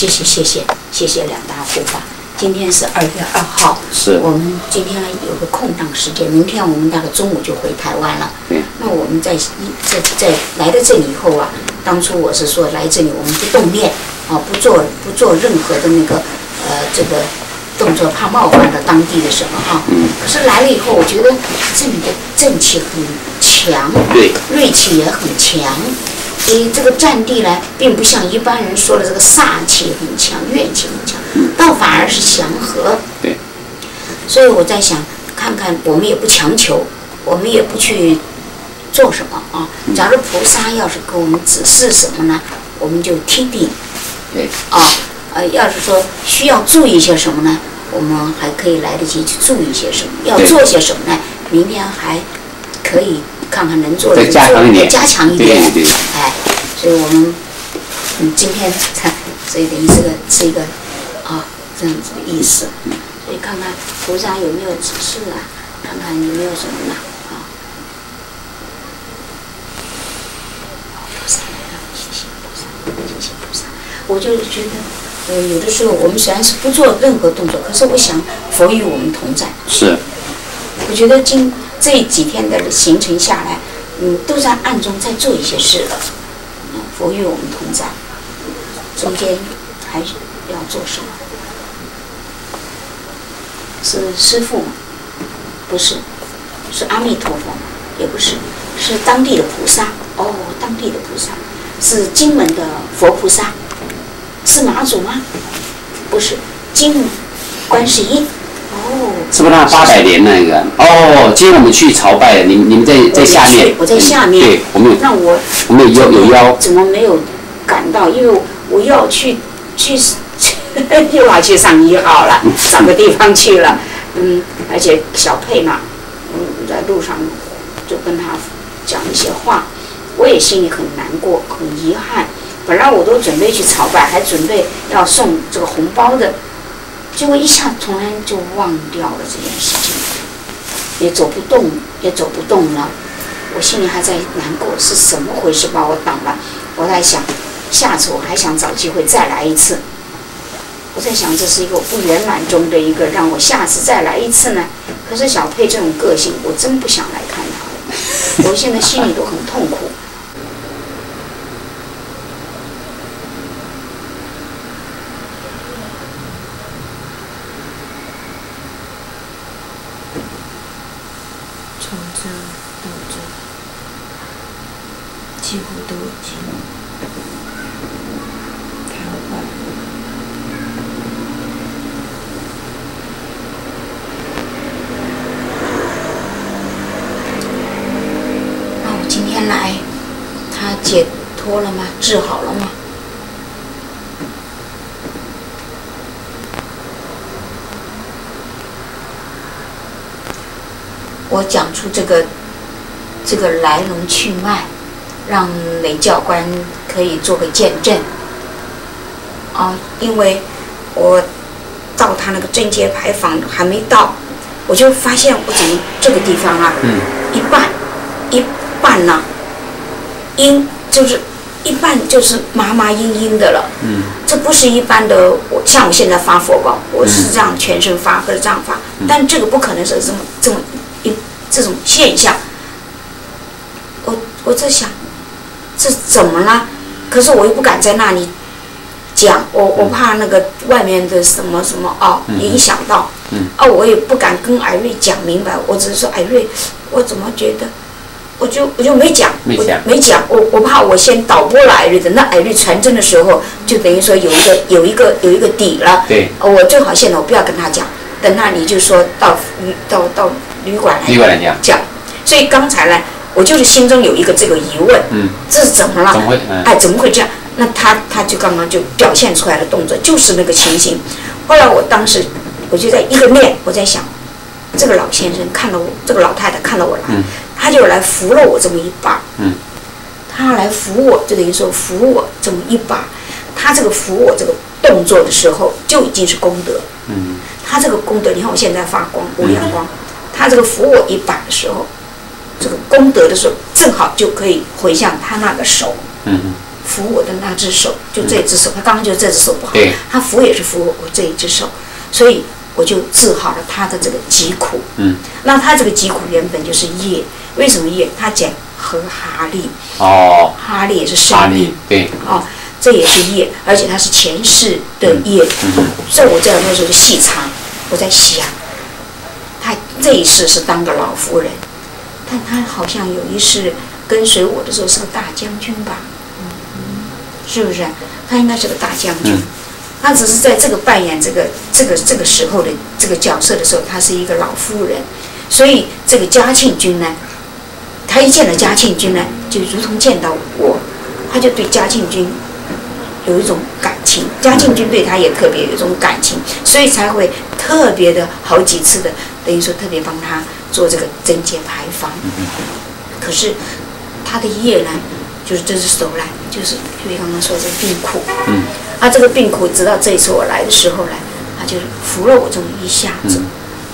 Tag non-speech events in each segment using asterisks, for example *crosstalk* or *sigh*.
谢谢谢谢谢谢两大护法。今天是二月二号，是我们今天有个空档时间，明天我们大概中午就回台湾了。嗯。那我们在一在在来到这里以后啊，当初我是说来这里我们不动念啊，不做不做任何的那个呃这个动作，怕冒犯了当地的什么哈。嗯。可是来了以后，我觉得这里的正气很强，对，锐气也很强。诶，这个战地呢，并不像一般人说的这个煞气很强、怨气很强，倒反而是祥和。对。所以我在想，看看我们也不强求，我们也不去做什么啊。假如菩萨要是给我们指示什么呢，我们就听听。对。啊，呃，要是说需要注意些什么呢，我们还可以来得及去注意些什么。要做些什么呢？明天还可以。看看能做的，再加强一点，加强一点，对对。哎，所以我们嗯今天所以等于是个是一个啊这样子的意思。所以看看菩萨有没有指示啊？看看有没有什么呢？啊。菩萨来了，谢谢菩萨，谢谢菩萨。我就觉得，呃，有的时候我们虽然是不做任何动作，可是我想佛与我们同在。是。我觉得今。这几天的行程下来，嗯，都在暗中在做一些事了。佛与我们同在，中间还要做什么？是师傅吗？不是，是阿弥陀佛？也不是，是当地的菩萨。哦，当地的菩萨，是金门的佛菩萨，是马祖吗？不是，金门观世音。哦，是不是那八百年那个？哦，今天我们去朝拜的，你你们在在下面，我在下面，对，我们有，那我我们有有邀，怎么没有赶到？因为我要去去，*laughs* 又要去上一号了，上个地方去了。嗯，而且小佩嘛，嗯，在路上就跟他讲一些话，我也心里很难过，很遗憾。本来我都准备去朝拜，还准备要送这个红包的。结果一下突然就忘掉了这件事情，也走不动，也走不动了。我心里还在难过，是什么回事把我挡了？我在想，下次我还想找机会再来一次。我在想，这是一个不圆满中的一个，让我下次再来一次呢。可是小佩这种个性，我真不想来看他了。我现在心里都很痛苦。几乎都已经瘫痪。那我今天来，他解脱了吗？治好了吗？我讲出这个这个来龙去脉。让雷教官可以做个见证啊！因为我到他那个贞节牌坊还没到，我就发现我怎么这个地方啊，一半一半呢，阴就是一半就是麻麻阴阴的了。嗯，这不是一般的，我像我现在发佛光，我是这样全身发或者这样发，但这个不可能是这么这么一这种现象。我我在想。这怎么了？可是我又不敢在那里讲，我我怕那个外面的什么什么哦影响到，哦我也不敢跟艾瑞讲明白，我只是说艾瑞，我怎么觉得，我就我就没讲，没讲，没讲，我我怕我先导播了艾瑞的，那艾瑞传真的时候就等于说有一个有一个有一个底了，对，我最好现在我不要跟他讲，等那你就说到到到旅馆来旅馆来讲，讲，所以刚才呢。我就是心中有一个这个疑问，嗯，这是怎么了？怎么会？哎，怎么会这样？那他他就刚刚就表现出来的动作就是那个情形。后来我当时我就在一个念，我在想，这个老先生看到我，这个老太太看到我来，他就来扶了我这么一把，嗯，他来扶我，就等于说扶我这么一把。他这个扶我这个动作的时候就已经是功德，嗯，他这个功德，你看我现在发光无量光，他这个扶我一把的时候。这个功德的时候，正好就可以回向他那个手，嗯扶我的那只手，就这只手，他刚刚就这只手不好对，他扶也是扶我我这一只手，所以我就治好了他的这个疾苦。嗯，那他这个疾苦原本就是业，为什么业？他讲和哈利，哦，哈利也是哈生命利，对，哦，这也是业，而且它是前世的业。嗯在我这样那时候就细查，我在想，他这一世是当个老夫人，但他好像有一世跟随我的时候是个大将军吧？是不是？他应该是个大将军。嗯他只是在这个扮演这个这个这个时候的这个角色的时候，他是一个老夫人，所以这个嘉庆君呢，他一见了嘉庆君呢，就如同见到我，他就对嘉庆君有一种感情，嘉庆君对他也特别有一种感情，所以才会特别的好几次的，等于说特别帮他做这个贞节牌坊。可是他的业呢，就是这只手呢，就是就刚刚说的这个病苦，嗯，啊，这个病苦直到这一次我来的时候呢，他就扶了我这么一下子，嗯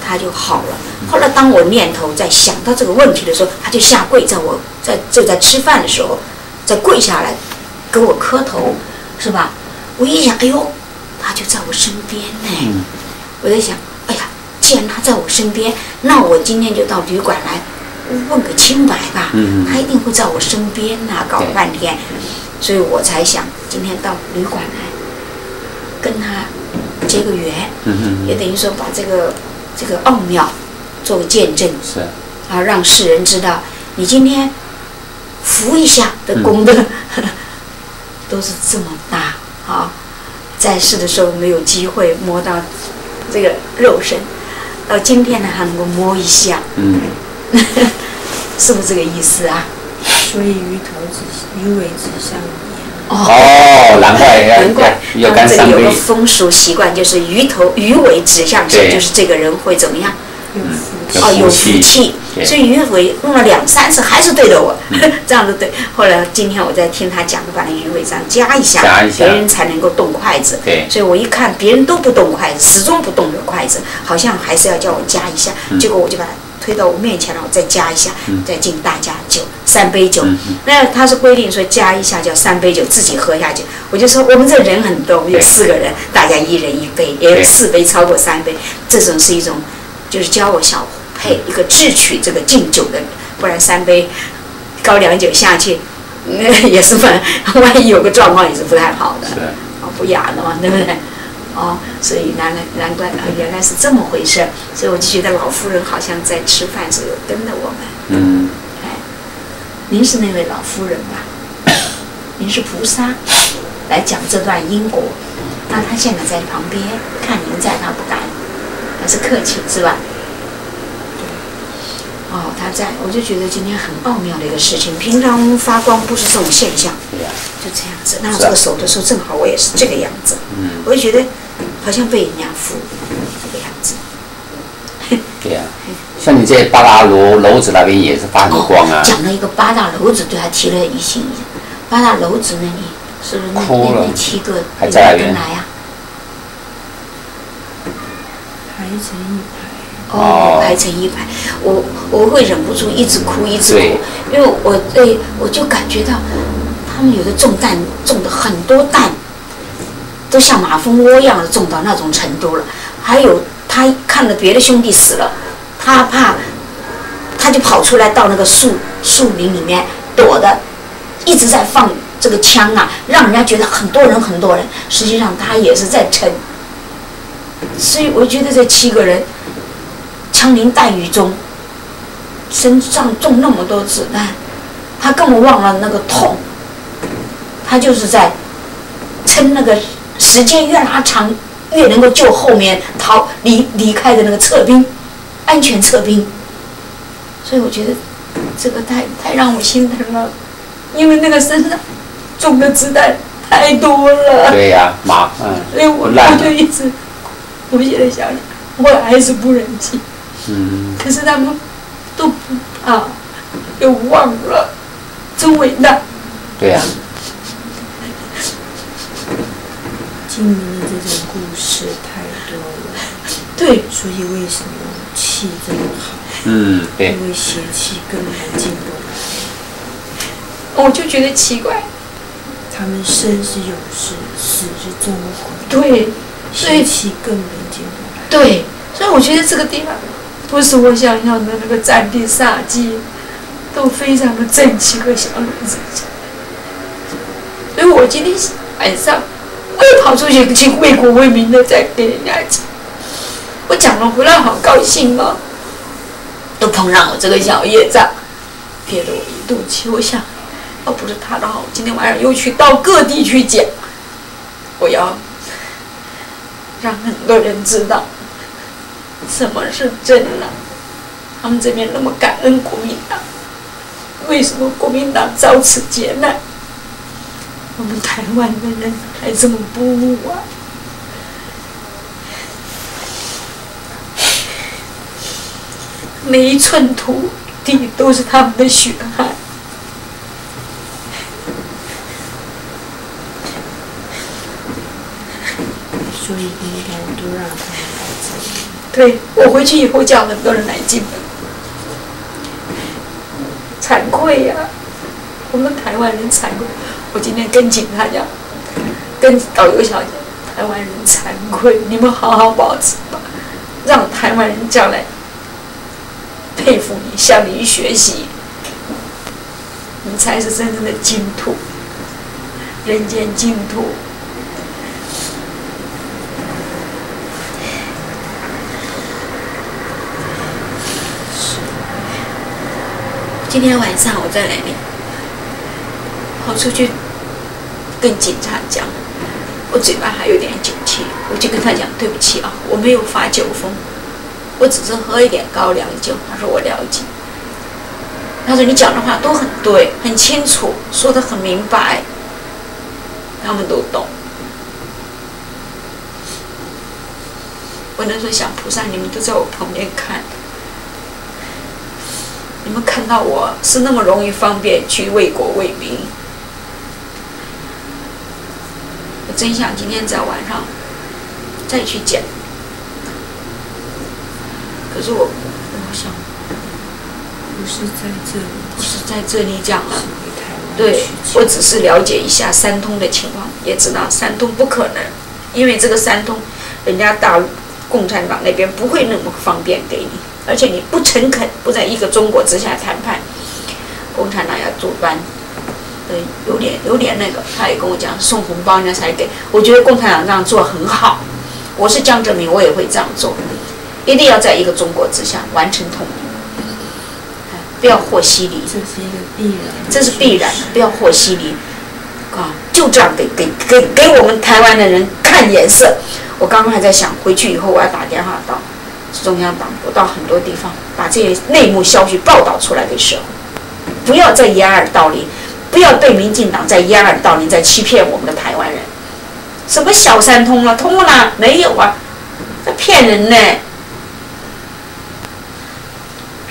他就好了。后来当我念头在想到这个问题的时候，他就下跪，在我在就在吃饭的时候，在跪下来给我磕头，是吧？我一想，哎呦，他就在我身边呢。嗯我在想，哎呀，既然他在我身边，那我今天就到旅馆来问个清白吧。他一定会在我身边呐、搞了半天，所以我才想今天到旅馆来跟他结个缘，也等于说把这个这个奥妙做个见证是，啊，让世人知道你今天扶一下的功德、*laughs* 都是这么大啊。在世的时候没有机会摸到这个肉身，到今天呢还能够摸一下，嗯，*laughs* 是不是这个意思啊？所以鱼头指鱼尾指向你。哦，难怪要难怪要要他们这里有个风俗习惯，就是鱼头鱼尾指向谁，就是这个人会怎么样？有福气。有哦，有福气所以鱼尾弄了两三次，还是对着我，嗯 *laughs* 这样子对。后来今天我在听他讲，把那鱼尾这样夹一下，夹一下别人才能够动筷子。对所以我一看别人都不动筷子，始终不动这个筷子，好像还是要叫我夹一下。嗯结果我就把它推到我面前了，我再加一下，再敬大家酒，三杯酒。那他是规定说加一下叫三杯酒，自己喝下去。我就说我们这人很多，我们有四个人，大家一人一杯，也有四杯超过三杯，这种是一种，就是教我小配一个智取这个敬酒的，不然三杯高粱酒下去，那也是不，万一有个状况也是不太好的，是，哦，不雅的嘛，对不对？哦，所以难难难怪啊，原来是这么回事，所以我就觉得老夫人好像在吃饭时候跟着我们。嗯，哎您是那位老夫人吧？您是菩萨，来讲这段因果。那他现在在旁边，看您在，他不敢，还是客气是吧？哦，他在，我就觉得今天很奥妙的一个事情。平常发光不是这种现象，对呀，就这样子。那这个手的时候，正好我也是这个样子，嗯，我就觉得好像被人家扶这个样子。*laughs* 对呀，像你在八大楼楼子那边也是发很多光啊哦，，讲了一个八大楼子，对他提了疑心。八大楼子那里是不是那那那七个还在那边有没有跟来呀、排成一排，哦。哦，排成一排，我我会忍不住一直哭，一直哭，因为我对我就感觉到他们有的中弹中的很多弹，都像马蜂窝一样的中到那种程度了。还有他看了别的兄弟死了，他怕，他就跑出来到那个树树林里面躲的，一直在放这个枪啊，让人家觉得很多人很多人，实际上他也是在撑。所以我觉得这七个人枪林弹雨中，身上中那么多子弹，他根本忘了那个痛，他就是在撑那个时间越拉长，越能够救后面逃离离开的那个撤兵，安全撤兵。所以我觉得这个太太让我心疼了，因为那个身上中的子弹太多了。对呀，麻，嗯，所以我我就一直，我现在想想，我还是不忍心。嗯，可是他们都不怕，又忘了，真伟大。对呀，今年的这种故事太多了，*laughs* 对，所以为什么气这么好？嗯，对，因为邪气根本进不来。我就觉得奇怪，他们生是勇士，死是忠魂，对所以血气更人间无来。对，所以我觉得这个地方不是我想象的那个战地杀机，都非常的正气和祥和自己。所以我今天晚上我也跑出去去为国为民的在给人家讲，我讲了回来好高兴哦，都碰上我这个小业障，憋得我一肚气。我想，要不是他的好，我今天晚上又去到各地去讲，我要让很多人知道什么是真的。他们这边那么感恩国民党，为什么国民党遭此劫难？我们台湾的人还这么不！每一寸土地都是他们的血汗。所以应该都让他们来。对我回去以后叫很多人来进门，惭愧呀、我们台湾人惭愧。我今天跟警察讲，跟导游小姐，台湾人惭愧，你们好好保持吧，让台湾人将来佩服你，向你学习，你才是真正的净土，人间净土。今天晚上我再来练，跑出去跟警察讲，我嘴巴还有点酒气，我就跟他讲对不起啊，我没有发酒疯，我只是喝一点高粱酒。他说我了解，他说你讲的话都很对，很清楚，说的很明白，他们都懂。我那时候想，菩萨你们都在我旁边看。你们看到我是那么容易方便去为国为民，我真想今天在晚上再去讲。可是我，我想不是在这里，不是在这里讲了，对我。只是了解一下三通的情况，也知道三通不可能，因为这个三通，人家大陆共产党那边不会那么方便给你，而且你不诚恳，不在一个中国之下谈判，共产党要坐班，对，有点有点那个，他也跟我讲送红包人家才给，我觉得共产党这样做很好，我是江泽民，我也会这样做，一定要在一个中国之下完成统一，哎不要和稀泥。这是一个必然，这是必然的，不要和稀泥，啊，就这样给给给给我们台湾的人看颜色。我刚刚还在想，回去以后我要打电话到中央党部，到很多地方，把这些内幕消息报道出来的时候，不要再掩耳盗铃，不要被民进党在掩耳盗铃，在欺骗我们的台湾人。什么小三通了，通了没有啊？在骗人呢！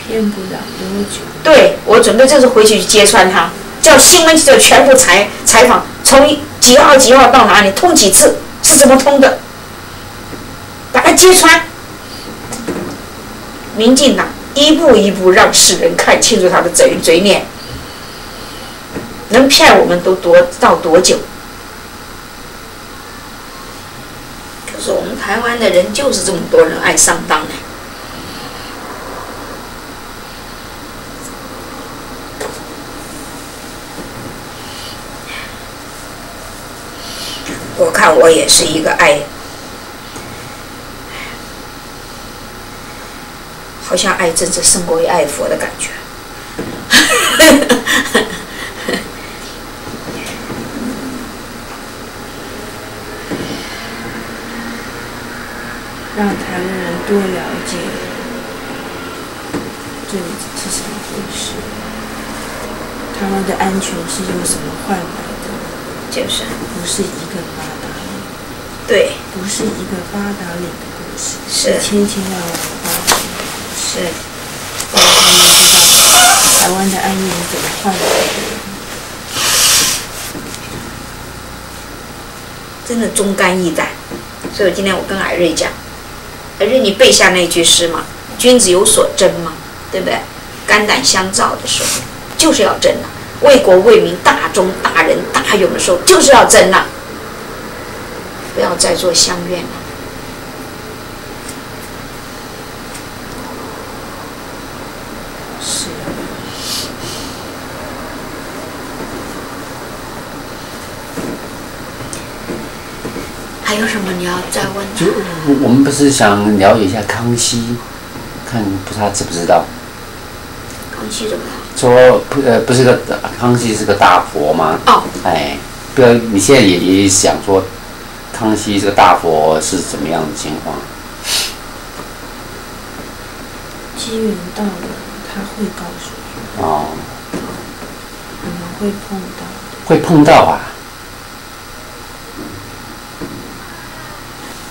骗不了多久。对我准备这次回去揭穿他，叫新闻记者全部采采访，从几号几号到哪里通几次，是怎么通的，把他揭穿。民进党一步一步让世人看清楚他的嘴嘴脸，能骗我们都多到多久？可是我们台湾的人就是这么多人爱上当呢。我看我也是一个爱，好像爱政治胜过于爱佛的感觉。*laughs* 让台湾人多了解这是什么回事，台湾的安全是用什么换来的？就是不是一个八达岭，对，不是一个八达岭的故事，是千千万万。是让他们知道台湾的安宁怎么换来的。真的忠肝义胆。所以我今天我跟艾瑞讲，艾瑞你背下那句诗嘛，“君子有所争”嘛，对不对？肝胆相照的时候，就是要争啊，为国为民，大忠大仁大勇的时候就是要争了，不要再做相怨了。是啊，还有什么你要再问就？我我们不是想了解一下康熙，看不知道他知不知道？康熙怎么了？说不呃不是个康熙是个大佛吗？哦，哎，不要你现在也也想说，康熙这个大佛是怎么样的情况？机缘到了，他会告诉你，哦，我们会碰到。会碰到啊？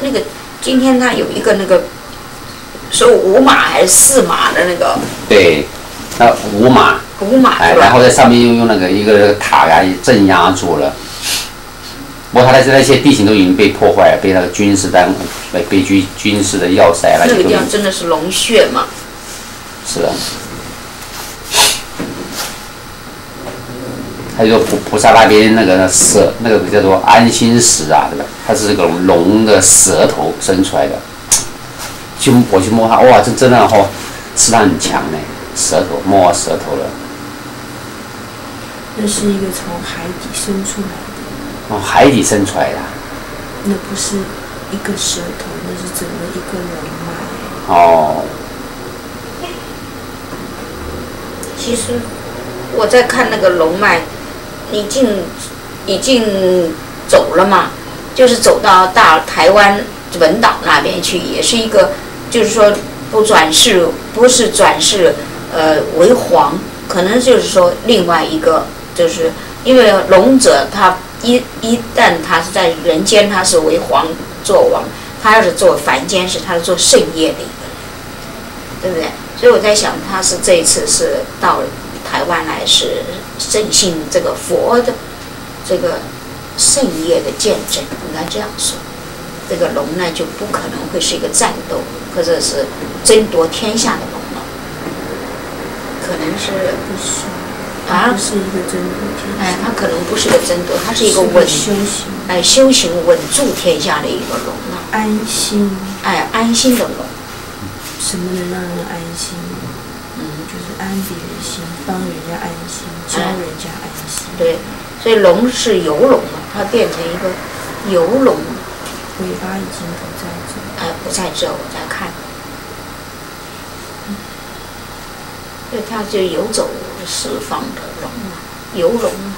那个今天他有一个那个说五马还是四马的那个对，那五马，五马哎，然后在上面又用那个一个那个塔呀镇压住了。不过它的那些地形都已经被破坏了，被那个军事单被被军军事的要塞了那个地方真的是龙穴嘛？是的。还有菩菩萨那边那个蛇，那个叫做安心石啊，对吧？它是这个龙的舌头伸出来的。去我去摸它，哇，这真的哦，质量很强呢，舌头摸到舌头了。那是一个从海底伸出来的，哦，海底伸出来的啊。那不是一个舌头，那是整个一个龙脉。哦，其实我在看那个龙脉，已经已经走了嘛，就是走到大台湾本岛那边去，也是一个，就是说不转世，不是转世，呃，为皇，可能就是说另外一个，就是因为龙者他一一旦他是在人间，他是为皇做王，他要是做凡间是他是做圣业的一个人，对不对？所以我在想，他是这一次是到台湾来是振兴这个佛的这个圣业的见证，应该这样说。这个龙呢，就不可能会是一个战斗或者是争夺天下的龙了，可能是不是，啊它不是一个争夺天哎，下，它可能不是个争夺，它是一个是稳修行，哎修行稳住天下的一个龙了，安心。哎安心的龙，什么能让人安心？嗯，就是安别人心，帮人家安心，教人家安心。对，所以龙是游龙嘛，它变成一个游龙，尾巴已经不在这，哎不在这，我在看，所以它就游走四方的龙嘛，游龙。嘛，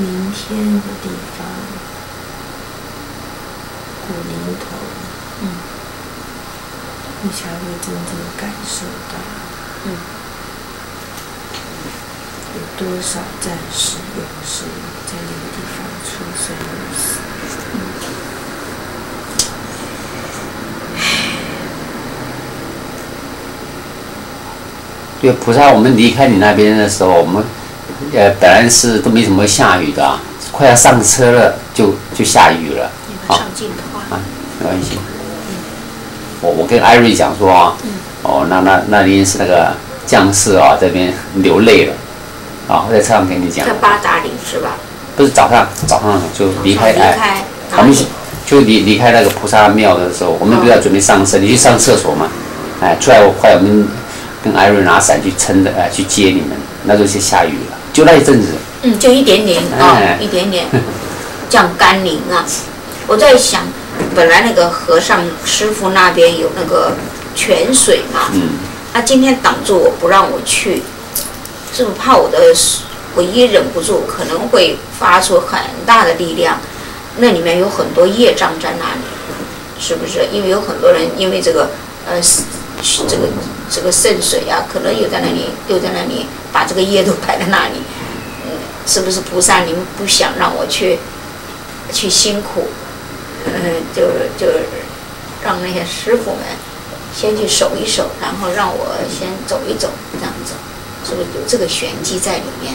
明天的地方，古林头，嗯，你才会真正感受到，嗯，有多少战士勇士在那个地方出生入死。对菩萨，我们离开你那边的时候，我们呃本来是都没怎么下雨的啊，快要上车了就就下雨了。你们好上镜头啊，啊，没关系。我我跟艾瑞讲说啊，哦，那那那一定是那个将士啊这边流泪了，啊，我在车上跟你讲在，八达岭是吧？不是早上早上就离开哎，离开我们？就离离开那个菩萨庙的时候，我们不是要准备上车，你去上厕所嘛，哎，出来我快我们跟艾瑞拿伞去撑着，哎，去接你们，那时候是下雨了，就那一阵子，嗯，就一点点啊、哎一点点 *laughs* 降甘霖啊。我在想，本来那个和尚师傅那边有那个泉水嘛，嗯，他今天挡住我不让我去，是不怕我的我一忍不住可能会发出很大的力量？那里面有很多业障在那里，是不是？因为有很多人因为这个呃这个这个圣水啊，可能又在那里又在那里把这个业都摆在那里，嗯，是不是菩萨您不想让我去去辛苦？嗯，就就让那些师傅们先去守一守，然后让我先走一走，这样子，是不是有这个玄机在里面？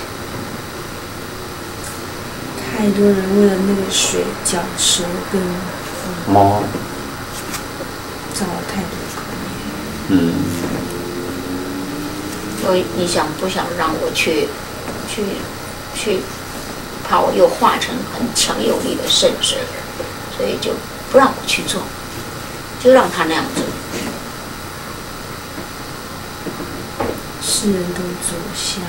太多人为了那个水嚼舌根，哦，造了太多口业。嗯，所以你想不想让我去去去，怕我又化成很强有力的圣水，所以就不让我去做，就让他那样做。世人都走向，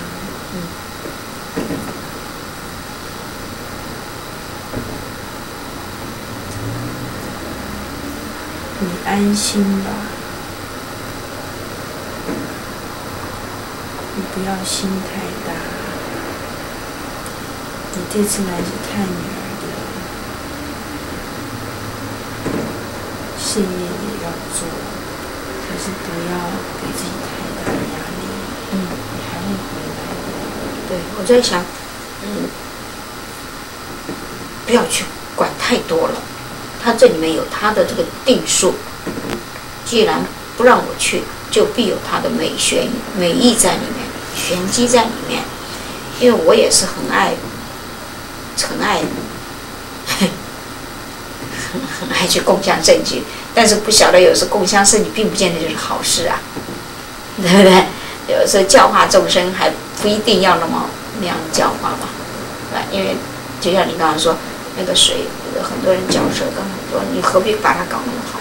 你安心吧，你不要心太大。你这次来是看女儿的，事业也要做，可是不要给自己太。你还会回来的。对，我在想，嗯，不要去管太多了。他这里面有他的这个定数，既然不让我去，就必有他的美玄美意在里面，玄机在里面。因为我也是很爱，很爱，很 *laughs* 很爱去共享证据，但是不晓得有时共享证据并不见得就是好事啊，对不对？有时候教化众生还不一定要那么那样教化吧，对吧？因为就像你刚刚说，那个水，很多人嚼舌根很多，你何必把它搞那么好？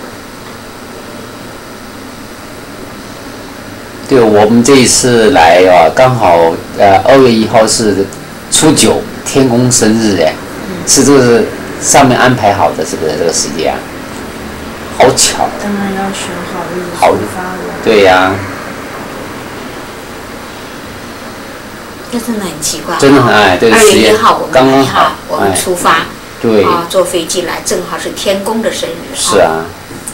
对，我们这一次来啊，刚好呃二月一号是初九，天公生日哎，是这是上面安排好的，是不是这个时间啊？好巧，当然要选好日子好。对呀、那真的很奇怪。真的很爱对二时间月一号我们刚好，我们哎出发对，啊，坐飞机来，正好是天宫的生日。是，啊，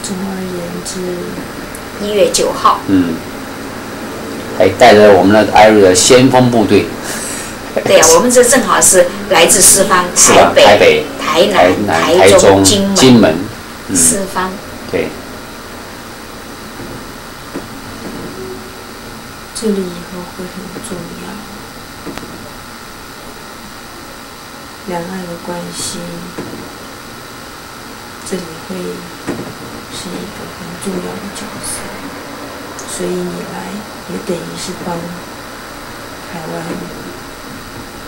总而言之，一月九号。嗯，还带着我们那个艾瑞的先锋部队，*laughs* 对呀、我们这正好是来自四方，台北、台北、台台南、南、台中、金门、金门，嗯，四方。对，这里以后会很重要。两岸的关系，这里会是一个很重要的角色，所以你来也等于是帮台湾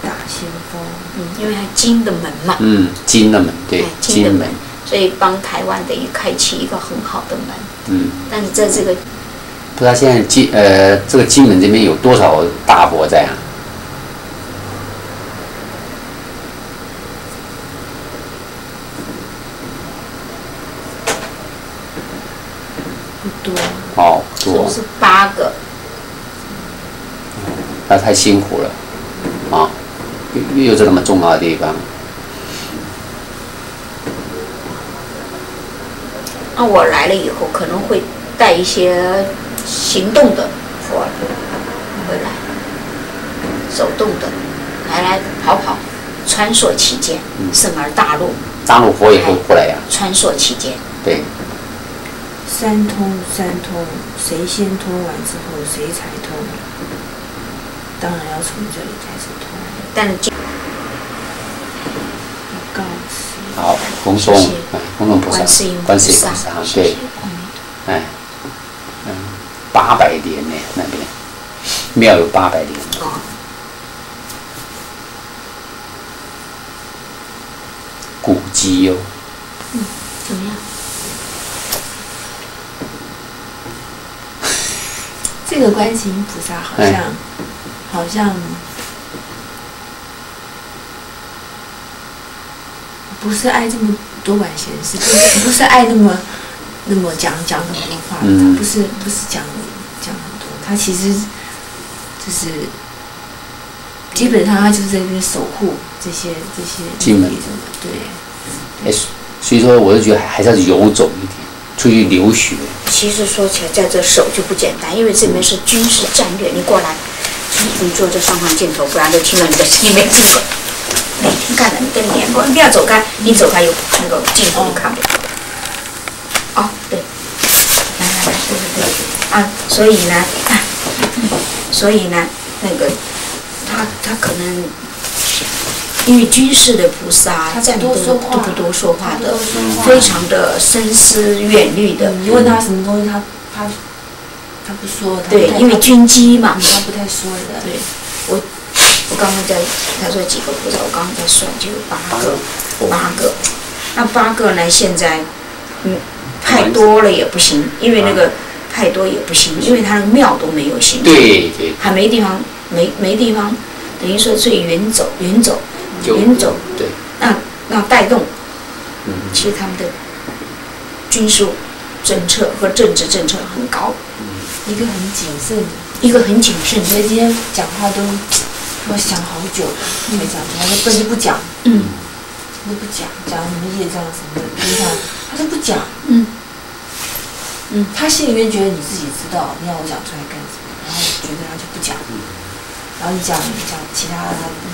打先锋。嗯，因为它金的门嘛，嗯，金的门，对哎，金的门门，，所以帮台湾等于开启一个很好的门。嗯，但是在这个不知道现在金呃这个金门这边有多少大伯在啊？不多，哦，多，是八个？那太辛苦了，啊，又又是那么重要的地方，那我来了以后可能会带一些行动的佛儿回来，走动的，来来跑跑，穿梭其间，生而大陆。大陆佛也会过来呀、穿梭其间。对，三通三通，谁先通完之后谁才通？当然要从这里开始通。但是今我告辞。好，恭送谢谢，哎恭送菩萨观世音，观世音菩萨对，哎，嗯，八百年呢那边，庙有八百年，哦，古迹哦，怎么样？这个观世音菩萨好像，哎好像不是爱这么多管闲事，不是不是爱那么那么讲讲很多话，嗯他不是不是讲讲很多，他其实就是基本上他就是在那边守护这些这些经文什么对。哎，所以说我就觉得还是要游走一点，出去留学，其实说起来，在这守就不简单，因为这边是军事战略。你过来，你你坐这上方镜头，不然都听到你的声音没听过。每天干的你跟连过，你不要走开，你走开有那个镜头就看不到。哦，对，来来来，对对对，啊，所以呢，啊，所以呢，那个他他可能。因为军事的菩萨他不在里头多说话。都不多说话的非常的深思远虑的。你问他什么东西，他他他不说，对，因为军机嘛。嗯，他不太说的。对，我我刚刚在他说几个菩萨，我刚刚在算就有八个，八个。那八个呢？现在嗯，太多了也不行，因为那个太多也不行，因为他的庙都没有形成，对对，还没地方，没没地方，等于说所以远走远走就远走，对，那那带动，嗯，其实他们的军事政策和政治政策很高，一个很谨慎，一个很谨慎，所以今天讲话都我想好久没讲出来，不然就不讲，嗯。就不讲，讲什么业障什么的，就像他都不讲，嗯。嗯，他心里面觉得你自己知道，你要我讲出来干什么？然后觉得他就不讲，然后你讲你讲其他的他那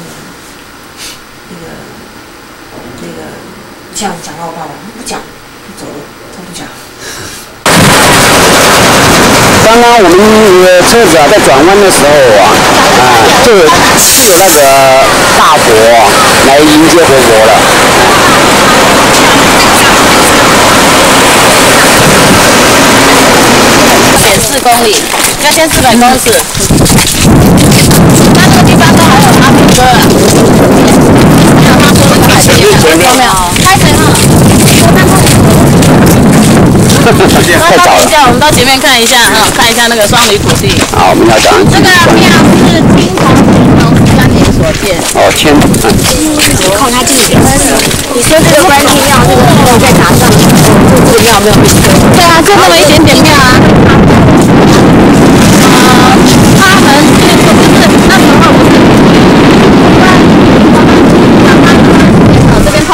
个那个那个像讲到我爸爸，不讲，不走了，他不讲。刚刚我们呃车子啊在转弯的时候啊，啊，就有是有那个大火来迎接活佛了。减四公里，要先四百公尺。那这个地方都还有阿明哥啊，还有他说的海边啊，有没有？开始哈。那太早了。我们到前面看一下哈，看一下那个双驴土地。好，我们要讲这个庙是清朝乾隆三年所建。哦，千，嗯，靠他近一点。你说这个观音庙，这个庙在打仗的时候，这个庙没有被修。对啊，就那么一点点庙啊。他们这个不是那时候不是，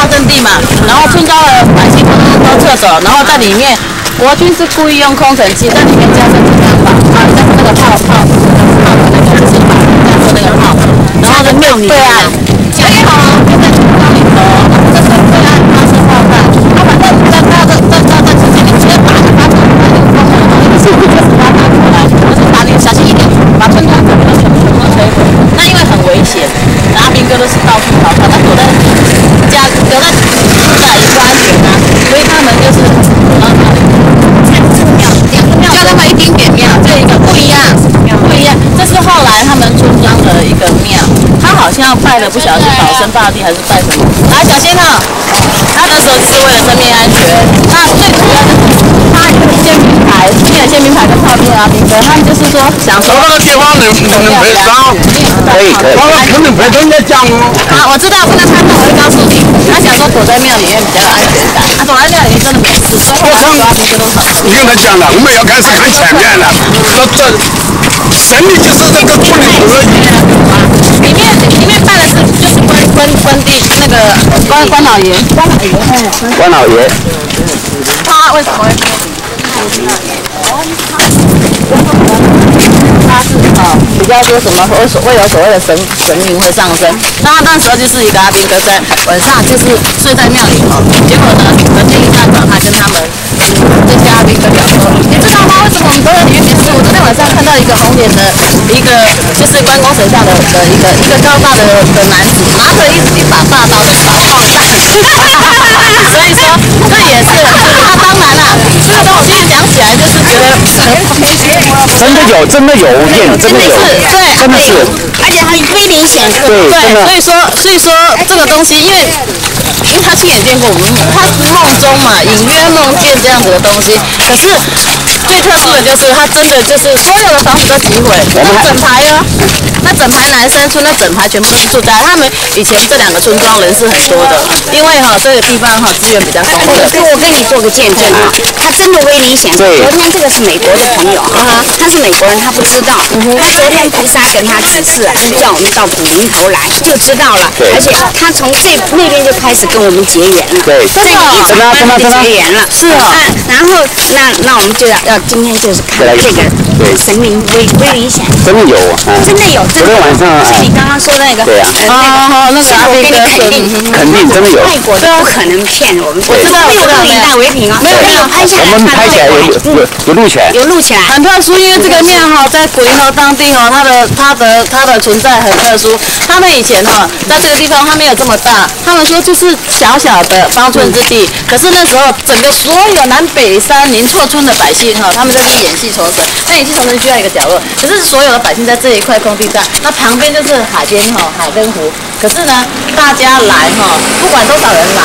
阵地嘛，然后村庄的百姓都都撤走，然后在里面，国军是故意用空城计在里面加设机枪法，啊，加设那个炮炮炮的那个机法，加设那个炮，然后在庙里对啊，小叶好，就在村庄里头，这是对岸发射炮弹，他反正在在在在在在直接你直接打着他走，那个方向的话，就是就是把他打出来，而且打你小心一点，把村庄整个全部全部摧毁。那因为很危险，阿兵哥都是到处逃跑，他躲在家躲在住宅也不安全啊，所以他们就是呃庙就那么一丁点庙，这一个不一样，不一样。这是后来他们村庄的一个庙，他好像拜了不晓得是保生大帝还是拜什么。来，小心哈、他那时候就是为了生命安全。那最主要就是他这个宪兵牌，立了宪兵牌跟炮兵啊，兵哥，他们就是说想说那个地方能能赔偿，可以可以。他们肯定赔偿，人家讲哦。好，我知道，不能看到，我会告诉你。他想说躲在庙里面比较有安全感，他躲在庙里面真的没事，所以后来抓兵哥都跑。你跟他讲了，我们要开始看前面了。那这神力就是这个处理而已。里面里面办的是就是关关关帝那个关关老爷，关老爷，关老爷，他为什么他是呃比较说什么会所会有所谓的神神灵会上升，那他那时候就是一个阿兵哥在晚上就是睡在庙里头，结果呢隔天一大早他跟他们这些阿兵哥讲说，你知道吗？为什么我们都在里面没事？我昨天晚上看到一个红脸的一个就是关公神像的的一个一个高大的的男子，拿着一一把大刀在打炮弹，所以说这也是那当然啦，这个东西讲起来就是觉得真的有，真的有。验，真的有，对真的是，而且很非明显。对，所以说，所以说这个东西，因为因为他亲眼见过我们，他是。梦中嘛，隐约梦见这样子的东西。可是。最特殊的就是，他真的就是所有的房子都集毁，那整排哦，那整排男生村，那整排全部都是住宅。他们以前这两个村庄人是很多的，因为哈这个地方哈资源比较丰富。我跟你做个见证啊，他真的威灵显昨天这个是美国的朋友啊，他是美国人，他不知道。他昨天菩萨跟他指示，叫我们到古林头来，就知道了。对而且他从这那边就开始跟我们结缘了。对这里一直慢慢的结缘了。是哦啊，然后那那我们就要要今天就是看对这个对神灵威威灵显。真的有啊。真的有。昨天晚上啊是你刚刚说的那个，对啊呃，哦那个那个，是我给你肯定，肯定真的有外国的不可能骗我们，我知道没有录影带为凭啊，没有没有拍下来，我们拍起来有有有录起来。有录起来，很特殊，因为这个庙哈，在古林头当地哦，它的它的它的存在很特殊。他们以前哈，在这个地方它没有这么大，他们说就是小小的方寸之地。可是那时候整个所有南北山林错村的百姓哈，哦，他们在这演戏重生。那演戏重生需要一个角落，可是所有的百姓在这一块空地上，那旁边就是海边哈、海跟湖。可是呢，大家来哈、不管多少人来，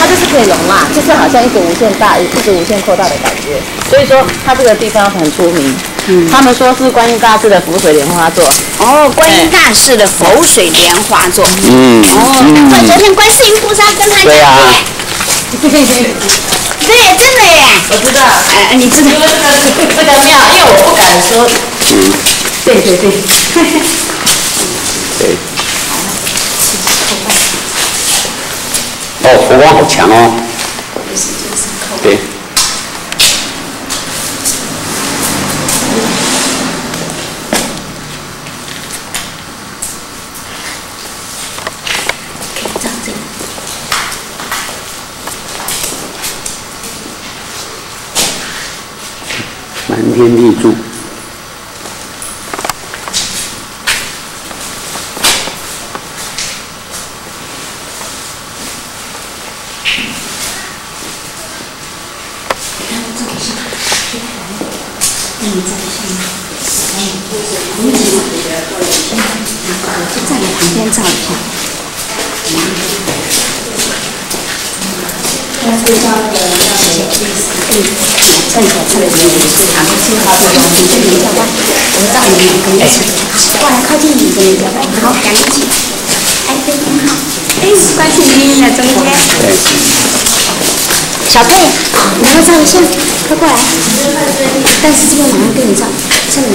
它就是可以容纳，就是好像一直无限大、一直无限扩大的感觉。所以说，它这个地方很出名。嗯，他们说是观音大士的浮水莲花座。哦，观音大士的浮水莲花座。嗯哦，难怪昨天观世音菩萨跟他讲对啊耶。*laughs* 对，真的耶。我知道。哎，你知道？这个庙，因为我不敢说。对对对。对。哦，佛光好强哦。对。满天丽珠。站在旁边照一下。站起来，站起来，好，先好，你这边教官，我照你们跟一起，过来靠近你这边教官，好，赶紧，哎，对，很好，哎，关系音的中间，小佩，你要照一下，快过来，但是这边马上给你照，这里。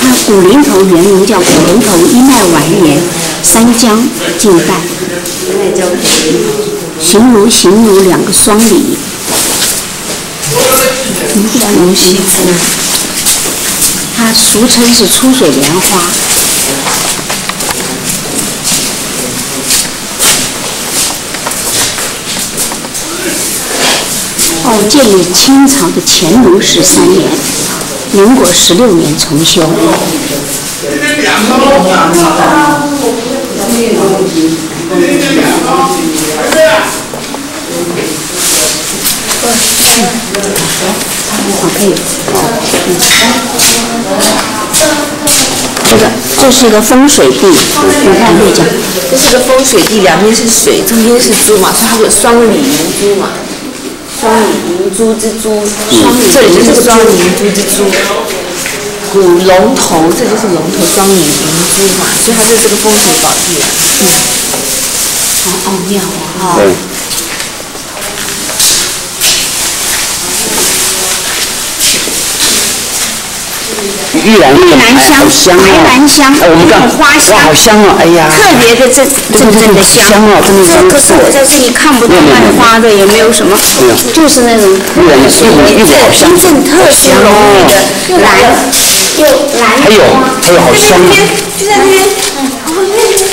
那古林头原名叫古林头一脉完颜，三江近代，形如形如两个双鲤，如西子，它俗称是出水莲花。哦，建于清朝的乾隆十三年，民国十六年重修。好，可以。这个这是一个风水地，你看这讲，这是个风水地，两边是水，中间是珠嘛，所以它有双鲤银珠嘛。双鲤银珠之珠，双鲤这里就是双鲤银珠之珠。古龙头，这就是龙头双鲤银珠嘛，所以它就是这个风水宝地啊。好奥妙啊！对。玉兰玉兰香好香哦！白兰香哎，我们看花香哇，好香哦！哎呀，特别的阵阵阵的香，香哦，真的香。可是我在这里看不到卖花的，也没有什么，就是那种玉兰玉兰玉兰好香真正特殊浓郁的兰，又兰还有还有好香哦，就在那边，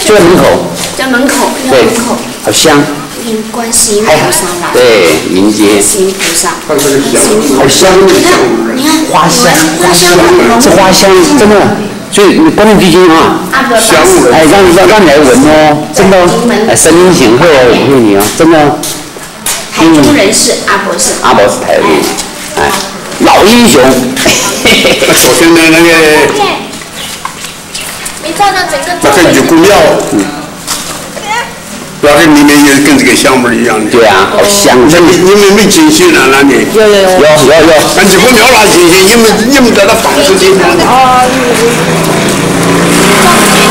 就在门口，在门口，在对门口，，好香。迎观世音菩萨来，对，迎接。观，世音菩萨，好香，你看，你看，花香，花香这花香真的，所以你观念基金啊，香哎，让让让你来闻哦，真的。哦，哎，神明显赫哦，我骗你哦，真的。哦，台中人士阿伯是，阿伯是台湾，哎，老英雄，嘿嘿嘿首先呢，那个你照到整个那个女姑庙，然后里面也跟这个香味一样的。对啊，好香，你们，你们没进去呢，那里？有有有。有有有，俺女姑庙哪进去？你们你们在那房子里头。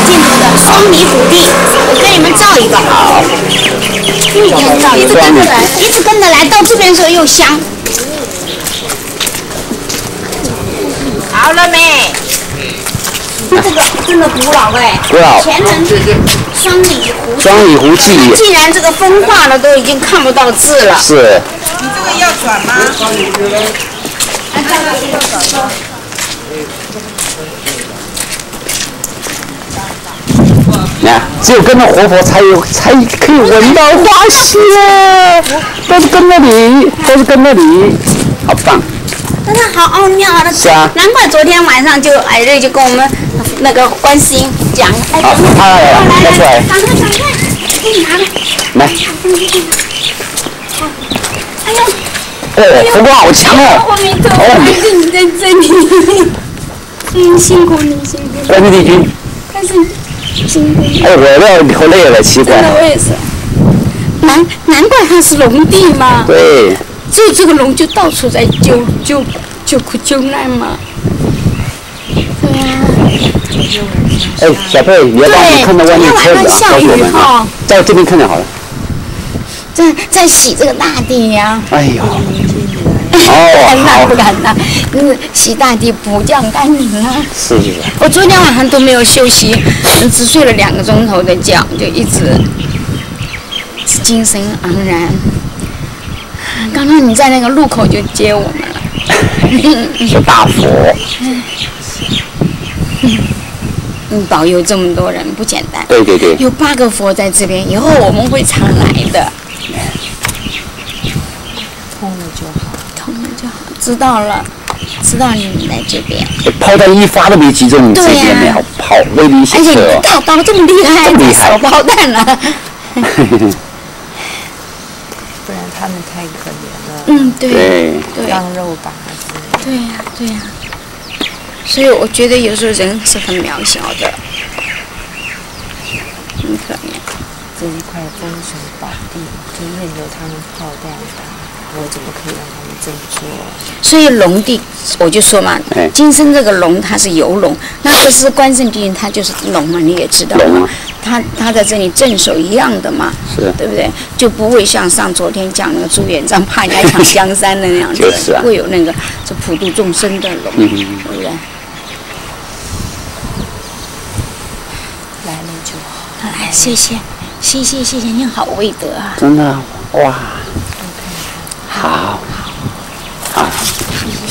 镜头的双离虎地，我给你们照一个。好。一直照，一直跟着来，一直跟着来，到这边的时候又香。好了没？这个真的古老哎，古老前人双鲤湖。双鲤湖记既然这个风化了，都已经看不到字了。是，你这个要转吗？你看，只有跟着活佛才有才可以闻到花香，都是跟着你，都是跟着你，好棒！真的好奥妙啊！是啊难怪昨天晚上就艾瑞就跟我们那个观世音讲，来了，来拿出来，赶快赶快，给你拿了。来，哎呀，哦，福光好强哦！阿弥陀佛，哦还是你在这里。嗯，辛苦你，辛苦你，关帝君，但是辛苦你，哎，我要流泪了，奇怪真。的我也是。难难怪他是龙帝嘛，对，所以这个龙就到处在救救救苦救难嘛。哎，小贝，你要帮我们看到外面车子啊，告诉我们啊，在这边看着好了。在在洗这个大地呀、哎呦，敢 *laughs* 拿哦，不敢拿？嗯，洗大地不降甘霖啊！是是是，我昨天晚上都没有休息，嗯只睡了两个钟头的觉，就一直精神盎然。刚刚你在那个路口就接我们了，*laughs* 是大佛，*laughs* 嗯，保佑这么多人不简单。对对对，有八个佛在这边，以后我们会常来的。通了就好。通了就好，知道了，知道你们在这边，炮弹一发都没击中你这边炮，威力而且你大刀这么厉害，这么厉害手炮弹了。*laughs* 不然他们太可怜了，嗯，对对，对让肉靶子。对呀、对呀、所以我觉得有时候人是很渺小的，很可怜。这一块风水宝地，就任由他们炮弹打，我怎么可以让他们这么做？所以龙帝，我就说嘛哎，今生这个龙它是游龙，那不是关圣帝君他就是龙嘛，你也知道嘛他他在这里镇守一样的嘛，是对不对？就不会像上昨天讲那个朱元璋怕人家抢江山的那样子，*laughs* 就是啊会有那个这普度众生的龙，嗯对不对？来了就好。哎，谢谢，谢谢，谢谢，您好魏德啊！真的哇，好，好，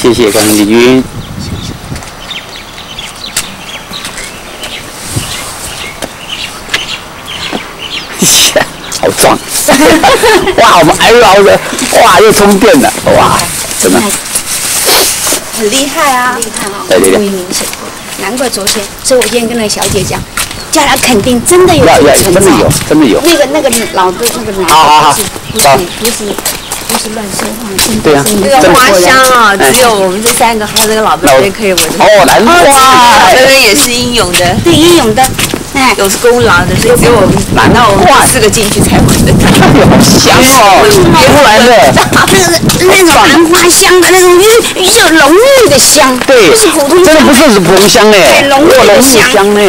谢谢关帝君。*laughs* 好壮！*laughs* 哇，我们挨绕着，哇，又充电了，哇，真的，很厉害啊！厉害啊！对对对明显，难怪昨天，所以我今天跟那个小姐讲，叫她肯定真的有要要这个存在。真的有，真的有，那个那个老的那个男好好好。的不是好。不是不是不是乱说话，真对啊。的是你这个花香啊，哎。只有我们这三个还有那个老伯伯可以闻。哦，难老伯怪，伯也是英勇的，对英勇的，哎，有功劳的，所以只有我们把到我们四个进去才闻得到。哎呦，好香哦，出来了，那个那种兰花香的那种郁郁就浓郁的香，对，不是普通香。真的不是普通香哎，对浓郁的香。香呢，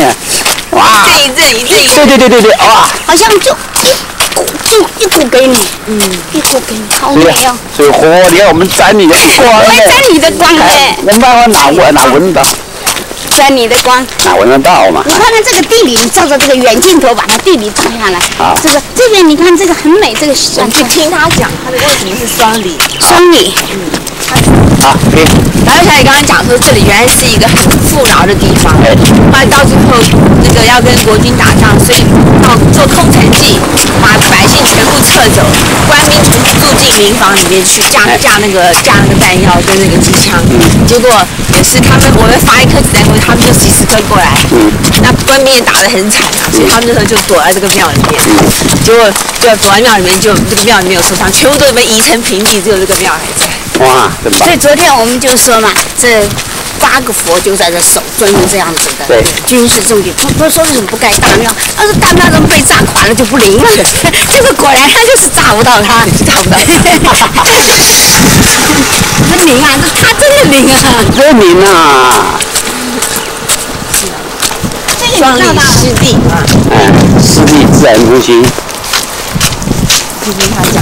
哇，这一阵一阵一对对对对对，哇，好像就一股就一股给你，嗯，一股给你，好美呀哦！，水壶，你看我们沾你的光我呢，沾你的光哎哎，没办法哪闻哪闻得到，沾你的光。哪闻得到嘛。你？看看这个地理，你照着这个远镜头把它地理照下来。好，这个这边你看这个很美，这个我山们去听他讲他的为什么是双里。双里，啊，可以，然后小姐刚刚讲说这里原来是一个很富饶的地方，对。后来到最后那个要跟国军打仗，所以到做空城计，把百姓全部撤走，官兵全部住进民房里面去，架架那个架那个弹药跟那个机枪，结果也是他们我们发一颗子弹过去，他们就几十颗过来，那官兵也打得很惨啊，所以他们那时候就躲在这个庙里面，结果就躲在庙里面就这个庙里面有受伤，全部都被夷成平地，只有这个庙还在。哇，真棒所以，昨天我们就说嘛，这八个佛就在这守，专门这样子的。对军事重点。不不说为什么不盖大庙？要是大庙怎么被炸垮了就不灵了？*laughs* 这个果然他就是炸不到他，炸不到灵啊，这他真的灵啊！这你呐，这个双里你知道吧？湿地嘛，嗯，湿地自然中心，听听他讲。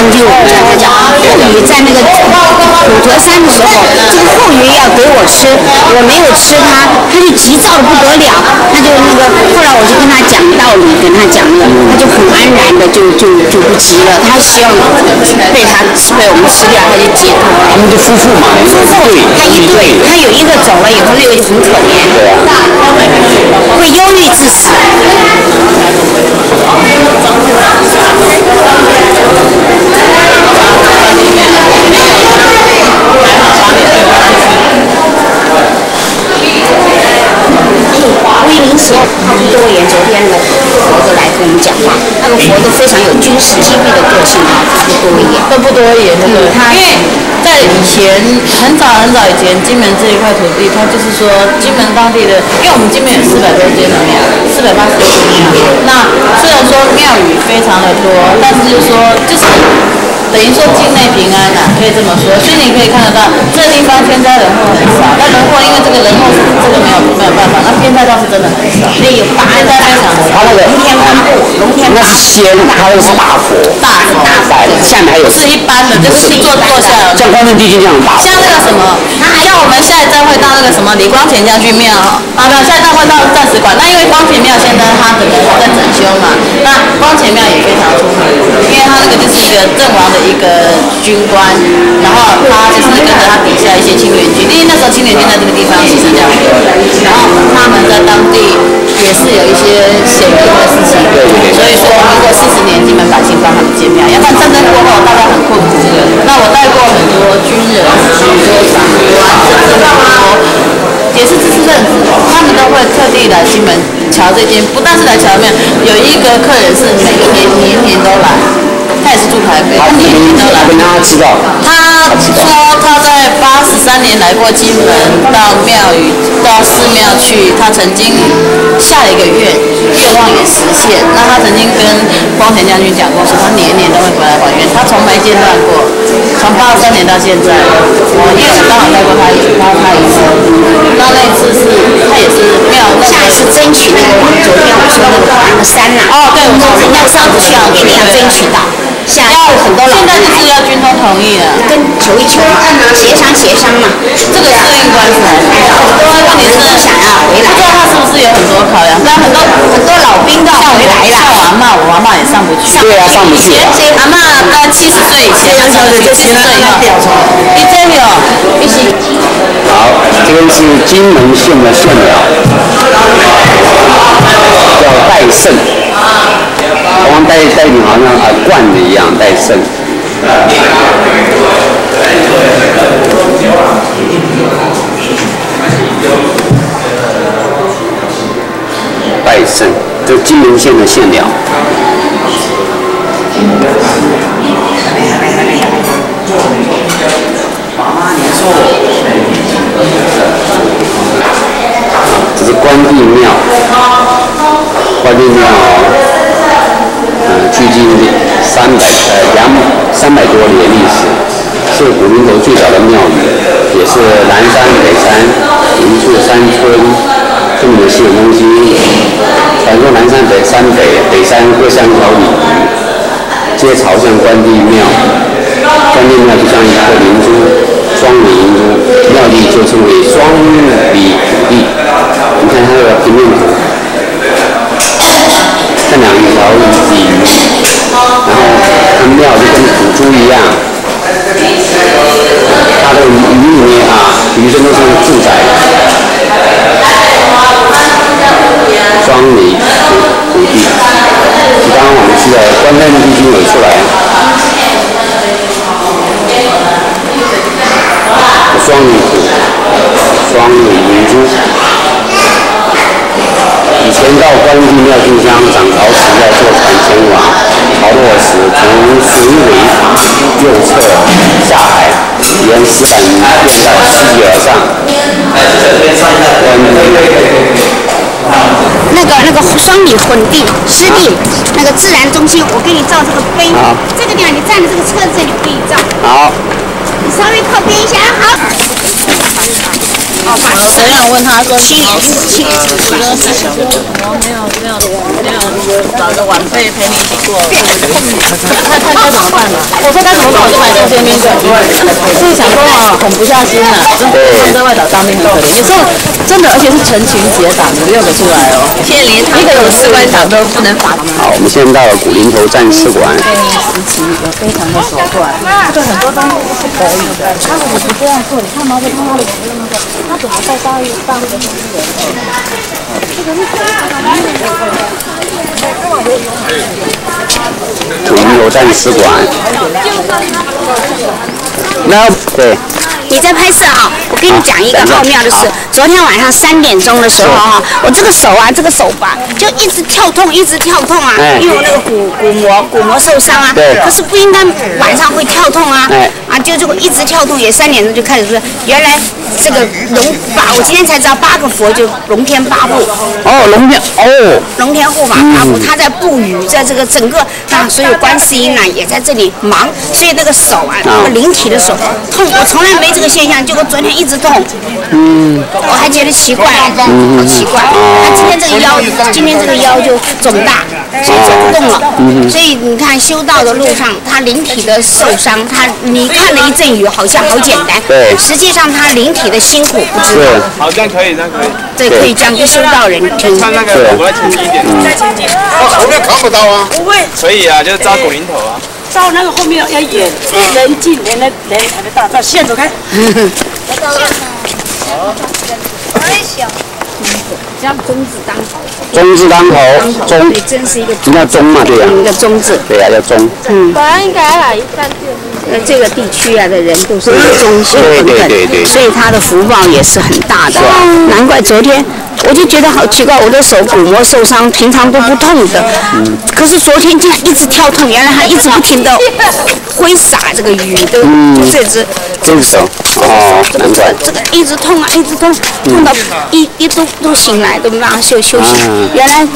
将军，我们讲他讲后鱼在那个普陀山的时候，这个后鱼要给我吃，我没有吃它，他就急躁的不得了，他就那个后来我就跟他讲道理，跟他讲了，他就很安然的就就就不急了，他希望被他被我们吃掉，他就解脱了。他们就夫妇嘛，夫妇，他一对，他有一个走了以后，另一个很可怜，会忧郁致死。时候差不多言，昨天的佛都来跟我们讲话，那个佛都非常有军事机密的个性啊，不多言。都不多言，对不对？他因为在以前很早很早以前，金门这一块土地，它就是说金门当地的，因为我们金门有四百多间的庙，四百八十多间庙。那虽然说庙宇非常的多，但是就是说就是。等于说境内平安呐、可以这么说。所以你可以看得到，这地方天灾人祸很少。那人祸因为这个人祸是这个没有没有办法，那天灾倒是真的很少。所以有八偏灾非常的少。龙天官部，龙天那是仙，他那个是大佛，大佛大佛，下面还有是一般的，就是坐坐下来。像关圣帝君这样的大像。那个什么，像我们下一站会到那个什么李光前将军庙啊，没有，下一站会到战史馆。那因为光前庙现在它的在整修嘛，那光前庙也非常出名，因为它那个就是一个阵亡的一个军官，然后他就是跟着他底下一些青年军，因为那时候青年军在这个地方牺牲掉很多人，然后他们在当地也是有一些险恶的事情，所以说民国四十年金门百姓帮他们建庙，要不然战争过后大家很困苦。那我带过很多军人、很多长官，甚至很多也是知识分子，他们都会特地来金门瞧这间，不但是来瞧庙，有一个客人是每一年年年都来，他也是住台北，他年年都来。跟他知道，他说他在八十三年来过金门，到庙宇、到寺庙去，他曾经下了一个愿，愿望也实现。那他曾经跟光田将军讲过，说他年年都会回来还愿，他从没间断过，从八十三年到现在。我因为我刚好带过他一他他一次，那那一次是他也是庙那下一次争取那个往昨天我说那个那个山呐、哦，对，我说要上去啊，一定要争取到。下要很多老现在人就是要军方同意了。跟求一求，协商协商嘛。这个是一关是很好。对，问题是想要回来不知道他是不是有很多考量，但很多很多老兵都要回来像我了。阿妈，我阿妈也上不去。对啊，上不去啊。阿妈到七十岁以前，上不去，七十岁以后，你真有，一起。好，这个是金门县的县长，叫戴胜，好像戴戴你好像啊冠的一样，戴胜。戴胜，这金门县的县了。这是关帝庙，关帝庙，距今三百呃两三百多年历史，是古林头最早的庙宇，也是南山、北山、一处山村著名的稀有东西。传说南山北山北北山各三条鲤鱼，皆朝向关帝庙。关帝庙就像一颗灵珠，双尾明珠，庙地就称为双里土地。你看它这个平面图。两条鲤鱼，然后它庙就跟土猪一样，它的鱼里面啊，鱼身都是住宅，庄里土土地。刚刚我们记得关灯已经有出来，庄里土，庄里明珠。以前到关帝庙进香，涨潮时要坐船前往，潮落时从水尾右侧下海，沿石板便在溪而上。那个那个双里混地湿地，那个自然中心，我给你照这个碑。这个地方你站在这个车子这里，我给你照。好。你稍微靠边一下，好。谁想问他说？七年，七年，七年。我没有没有没有找个晚辈陪你一起过。他他该怎么？办呢？我说该怎么？办，我就买这些兵的。所以想说啊，狠不下心啊，真的他们在外岛当兵很可怜。有时候真的，而且是成群结党的六个出来哦。现在连他们有士官长都不能罚他们。好，我们现在到了古林头战士馆。对你时期有非常的手段，这个很多东西都是可以的。他如果不这样做，你看毛泽东他的怎么在大陆当人员？这个是土鱼油战使馆。那对。你在拍摄啊？我跟你讲一个奥妙的事。昨天晚上三点钟的时候啊，我这个手啊，这个手吧，就一直跳痛，一直跳痛啊，因为我那个骨骨膜骨膜受伤啊。对。可是不应该晚上会跳痛啊。啊，就这个一直跳痛，也三点钟就开始说，原来这个龙八，我今天才知道八个佛就龙天八部。哦，龙天哦。龙天护法八部，他在布雨，在这个整个啊，所有观世音呢也在这里忙，所以那个手啊，那个灵体的手痛，我从来没这个现象，结果昨天一直痛。嗯。我还觉得奇怪，好奇怪。他今天这个腰，今天这个腰就肿大，所以走不动了。所以你看修道的路上，他灵体的受伤，他你看了一阵雨，好像好简单。对。实际上他灵体的辛苦不知道。好，这样可以，这样可以。这可以讲给修道人听。看那个，我来亲近一点。再亲近。后面看不到啊。不会。可以啊，就是扎狗零头啊。到那个后面要远，人近，人的人才能到。到线走开。好。太小。叫中字当头。中字当头，中。真是一个。叫中嘛，对呀。一个中字。对呀，叫中。嗯。本来应该来一三呃，这个地区啊的人都是忠心对对对对。所以他的福报也是很大的。难怪昨天我就觉得好奇怪，我的手骨膜受伤，平常都不痛的。嗯。可是昨天竟然一直跳痛，原来他一直不停的挥洒这个雨的，就这只。这个手。哦，难怪。这个一直痛啊，一直痛，痛到一一都都醒来都没办法休休息。原来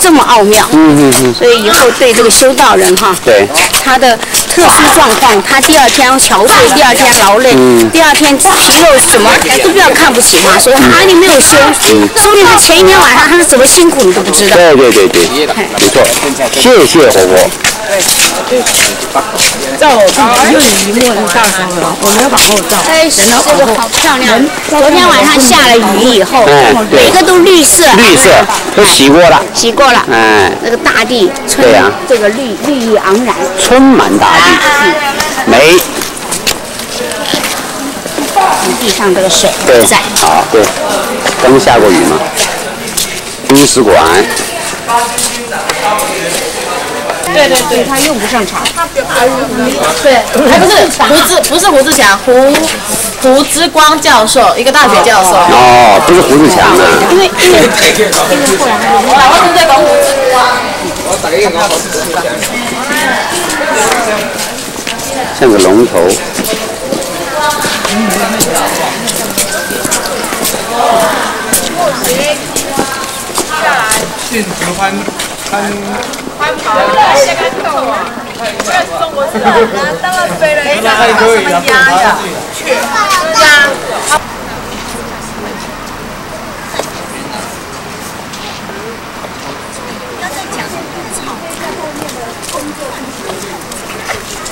这么奥妙。嗯嗯嗯。所以以后对这个修道人哈。对。他的特殊状况，他第二天憔悴，第二天劳累，第二天皮肉什么都不要看不起他，说啊你没有休，说不定他前一天晚上他是怎么辛苦你都不知道。对对对对，没错，谢谢火锅。照我看，又雨墨又大风了，我们要往后照。哎，这个好漂亮。昨天晚上下了雨以后，每个都绿色。绿色都洗过了。洗过了。哎，那个大地春，这个绿绿意盎然，春满大地，美。地上这个水在。好，对，刚下过雨嘛。军史馆。对对对，他用不上场。对，还不是胡志，不是胡志强，胡胡志光教授，一个大学教授。哦，不是胡志强啊。因为因为因为后来我老公在讲胡志光。像个龙头。下来。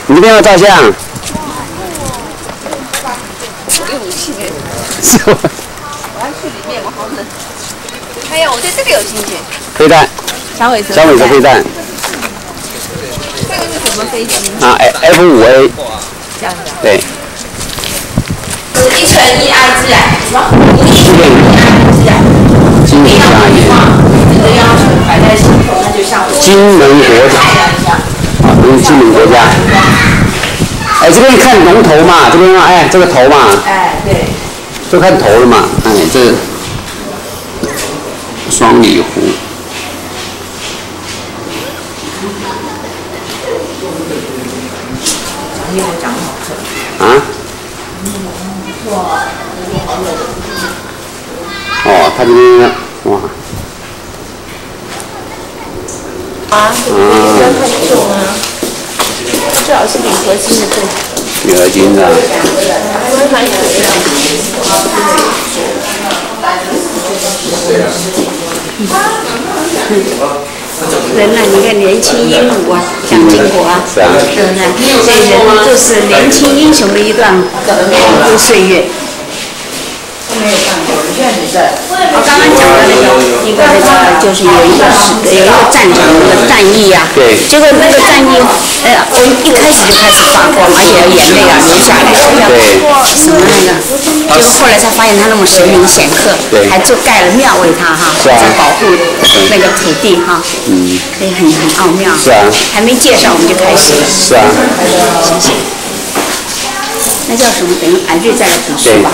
你一定要照相？是 *laughs* *laughs* 吗？哎呀，我对这个有兴趣。飞弹，小尾蛇小尾蛇飞弹。这个是什么飞机？啊，F 五 A，这样的。对，一乘一 i 自然，什么？七点五，自然，金门家园，这个要求摆在心头，那就像我金门国家，啊，都是金门国家。哎，这边看龙头嘛，这边哎，这个头嘛，哎，对，就看头了嘛，哎，这双里湖。啊？哦，他这边哇。啊。最好是铝合金的对。铝合金的，人呐，你看年轻英武啊，蒋经国啊，是啊对不是？这人就是年轻英雄的一段光辉岁月。我刚刚讲的那个一个那个就是有一个是有一个战场那个战役啊，对。结果那个战役，呃，我一开始就开始发光，而且眼泪啊流下来，对什么那个，结果后来才发现他那么神明显赫，还就盖了庙为他哈，在保护那个土地哈，嗯，所以很很奥妙。是啊。还没介绍我们就开始了，是啊，谢谢。那叫什么？等于艾瑞再来补对。书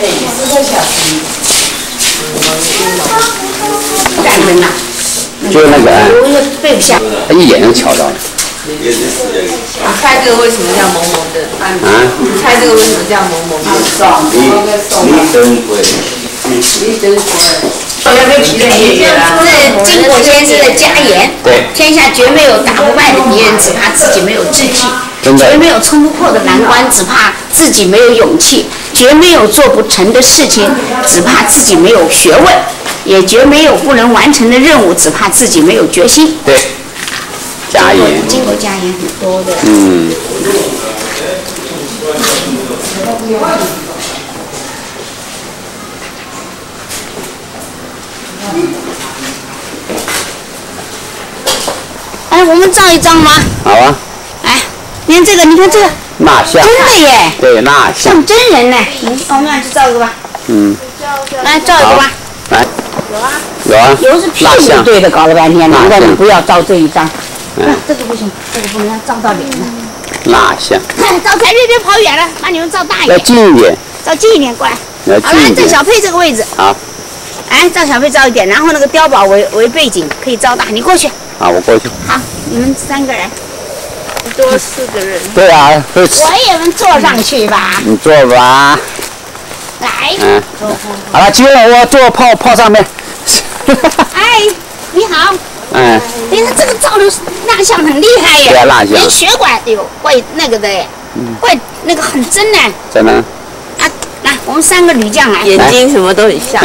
吧。战争呐，就是那个，哎我也背不下。他一眼就瞧到了，猜这个。为什么叫萌萌的？啊，猜这个。为什么叫萌萌的？这经国先生的家言，对天下绝没有打不败的敌人，只怕自己没有志气；绝没有冲不破的难关，只怕自己没有勇气；绝没有做不成的事情，只怕自己没有学问；也绝没有不能完成的任务，只怕自己没有决心。对，加盐，经过加盐很多的。嗯，哎，我们照一张吗？好啊，哎，你看这个，你看这个，蜡像，真的耶，对，蜡像，像真人呢。你我们俩去照一个吧，嗯，来照一个吧。来，有啊，有是屁蜡像，股对的，搞了半天，难怪你不要照这一张。嗯。啊，这个不行，这个不能让照到脸了。蜡像，照台别别跑远了，把你们照大一点。要点，近一点，照近一点过来。来郑小佩这个位置，好，哎，照小佩照一点，然后那个碉堡为为背景，可以照大，你过去。好，我过去，好，你们三个人，多四个人，对啊，会，我也能坐上去吧。你坐吧，来，嗯，好了，今天我坐炮炮上面，*laughs* 哎，你好。嗯，你看这个照的蜡像很厉害耶，对啊蜡像。连血管哎呦怪那个的耶，怪那个很真呢。真的，啊，来，我们三个女将来。眼睛什么都很像。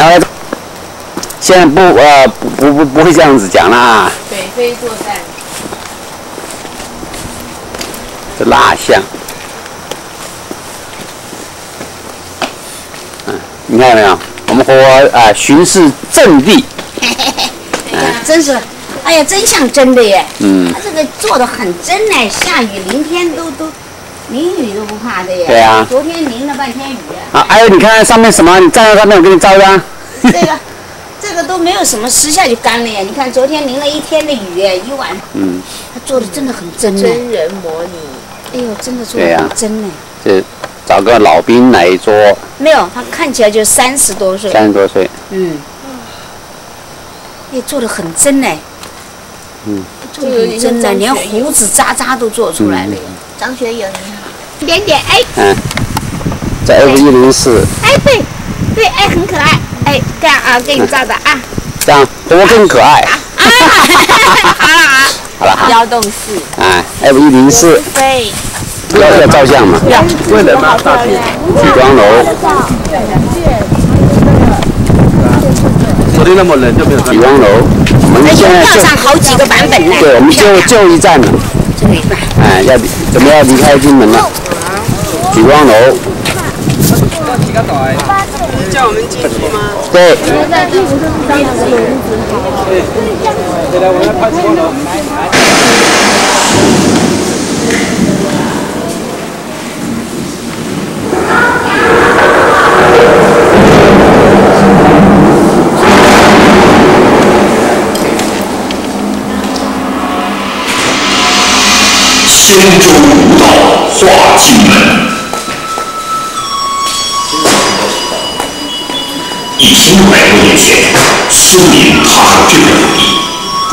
现在不呃不不不不会这样子讲了啊，北非作战，这蜡像，嗯，你看到没有？我们和呃巡视阵地，*laughs* 哎呀，真是，哎呀，真像真的耶！嗯他这个做的很真呢，下雨淋天都都，淋雨都不怕的耶。对啊昨天淋了半天雨，啊，还有你看上面什么？你站在上面，我给你照一张。这个这个都没有什么湿下就干了呀。你看昨天淋了一天的雨，一晚，嗯，他做的真的很真呢。真人模拟。哎呦，真的做的很真呢。这找个老兵来做，没有，他看起来就三十多岁。三十多岁，嗯。哎，做的很真呢。嗯。做的很真呢，连胡子渣渣都做出来了耶。张学友你好。一点点，哎嗯，这 F 一零四，哎对，对哎很可爱，哎这样啊给你照的啊，这样多更可爱。好了，*laughs* 幺洞四，哎，F 一零四对，要要照相嘛？为了吗？大厅举光楼，昨天那么冷就没有看举光楼，我们现在就票上好几个版本呢。对，我们就最后一站了。哎，要怎么要离开金门了。举光楼，叫我们进去吗？对，仙州舞蹈化金门。一千六百多年前，苏民踏上这片土地，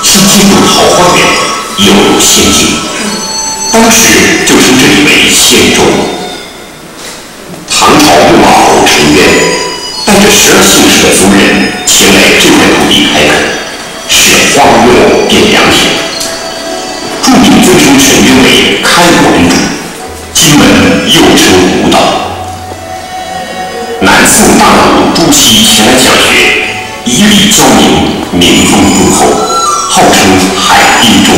想进入桃花源，犹如仙境。当时就称这里为仙州。唐朝木马侯陈渊带着十二姓氏的族。人前来这块土地开垦，使荒漠变良田。著名尊称陈渊开国人主，金门又称吴岛。南宋大儒朱熹前来讲学，以礼教民，民风敦厚，号称海滨州。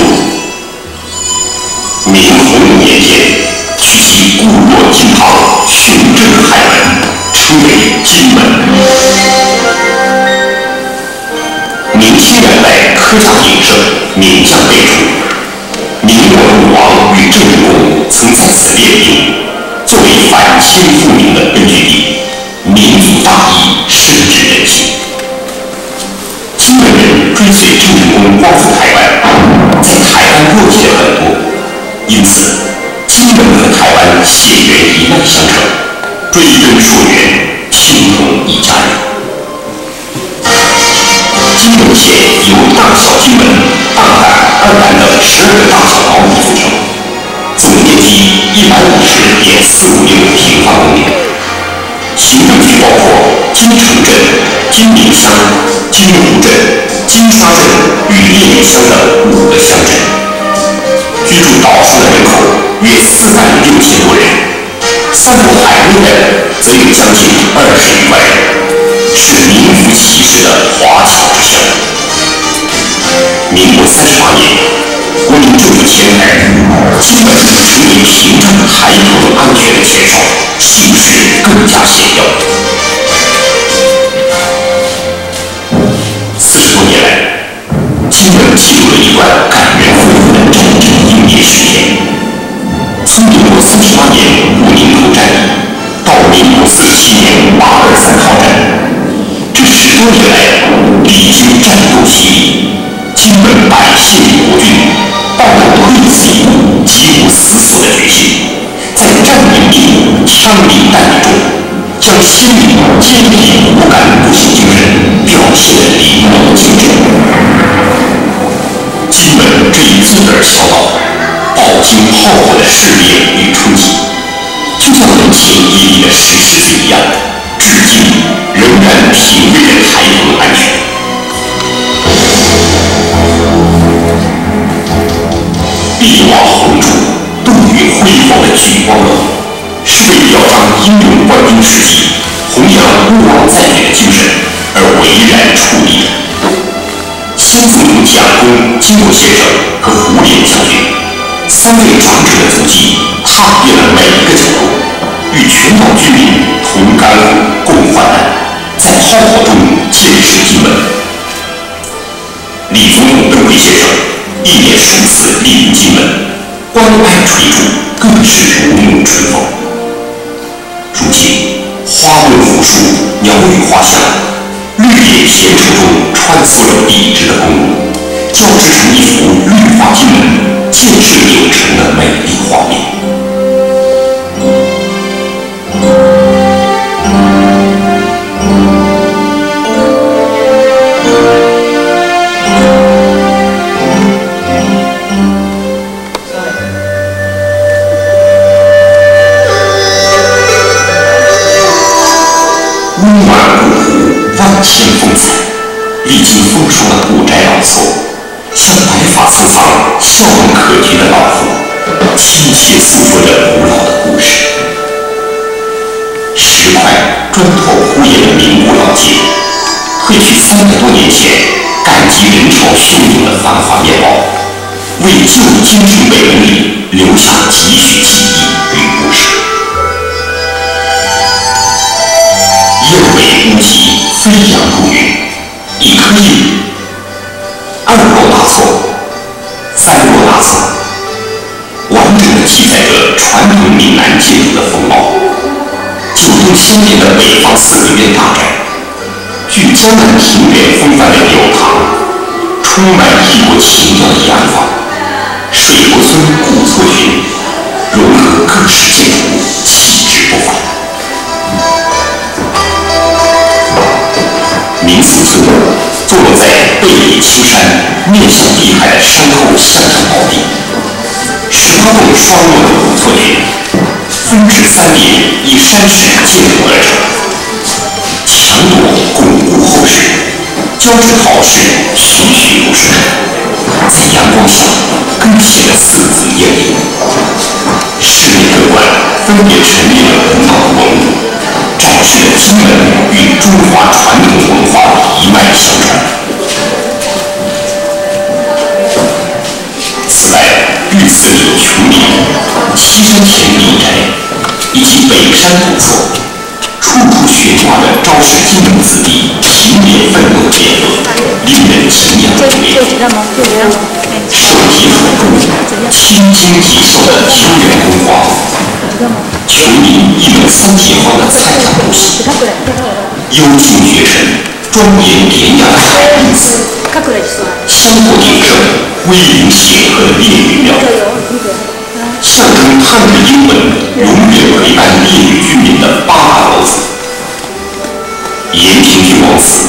明洪年间，取其固若金汤，雄镇海门，称为金门。明清两代科甲鼎盛，名将辈出。明末武王与郑成功曾在此列兵，作为反清复明的根据地，民族大义，深植人心。金门人追随郑成功光复台湾，在台湾落脚很多，因此金门和台湾血缘一脉相承，追根溯源，情同一家十个大小岛屿组成，总面积一百五十点四五六平方公里。行政区包括金城镇、金明乡、金湖镇、金沙镇与烈屿乡等五个乡镇，居住岛上的人口约四万六千多人，散布海内的则有将近二十余万人，是名副其实的华侨之乡。民国三十八年，国民政府迁台，金门成为屏障台澎安全的前哨，形势更加险要。四十多年来，金门记录了一段感人肺腑的战争英烈事件。从民国三十八年武宁口战役到民国四十七年八二三抗战，这十多年来历经战斗洗礼，金门百姓与国军抱着退死一步、击不死的决心，在战民地、枪林弹雨中，将先民坚毅不敢不息精神表现得淋漓尽致。金门这一自个儿小岛，饱经炮火的试炼与冲击，就像门前屹立的石狮子一样，至今仍然品味着台澎安全。帝王红烛，镀于辉煌的举光楼，是为表彰英勇官兵事迹、弘扬勿忘在野的精神而巍然矗立的。先祖母蒋公、金国先生和胡琏将军三位长者的足迹，踏遍了每一个角落，与全岛居民同甘、共患难，在炮火中建设金门。李总统邓奎先生一年数次莅临金门，关爱垂注，更是如沐春风。如今花木扶疏，鸟语花香，绿野闲愁中穿梭着笔直的公路，交织成一幅绿化金门、建设有成的美丽画面。三百多年前赶集人潮汹涌的繁华面貌，为旧京城美人里留下了几许记忆与故事。燕尾乌鸡飞扬入云，一颗印，二落大错，三落大错，完整的记载着传统闽南建筑的风貌。九栋相连的北方四合院大宅，具江南庭园风范的油塘，充满异国情调的洋房，水泊村古厝群，融合各式建筑，气质不凡。民俗村坐落在背倚青山、面向碧海的山后象征宝地，十八栋双落的古厝群，分至三叠，以山势建筑而成，强夺巩固后世，交织陶饰栩栩如生，在阳光下更显得色泽艳丽。室内各馆分别陈列了古老文物。展示了金门与中华传统文化一脉相传。此外，玉寺里琼林、西山前民宅以及北山古厝，处处悬挂着昭示金门子弟勤勉奋斗的匾额，令人敬仰不已。手艺很重，千金极寿的秋园工坊。琼林一门三铁坊的菜场不息，幽静绝尘、庄严典雅的海印寺，香火鼎盛、威灵显赫的烈屿庙，象征探日英文永远陪伴烈屿居民的八大老子，延平郡王祠、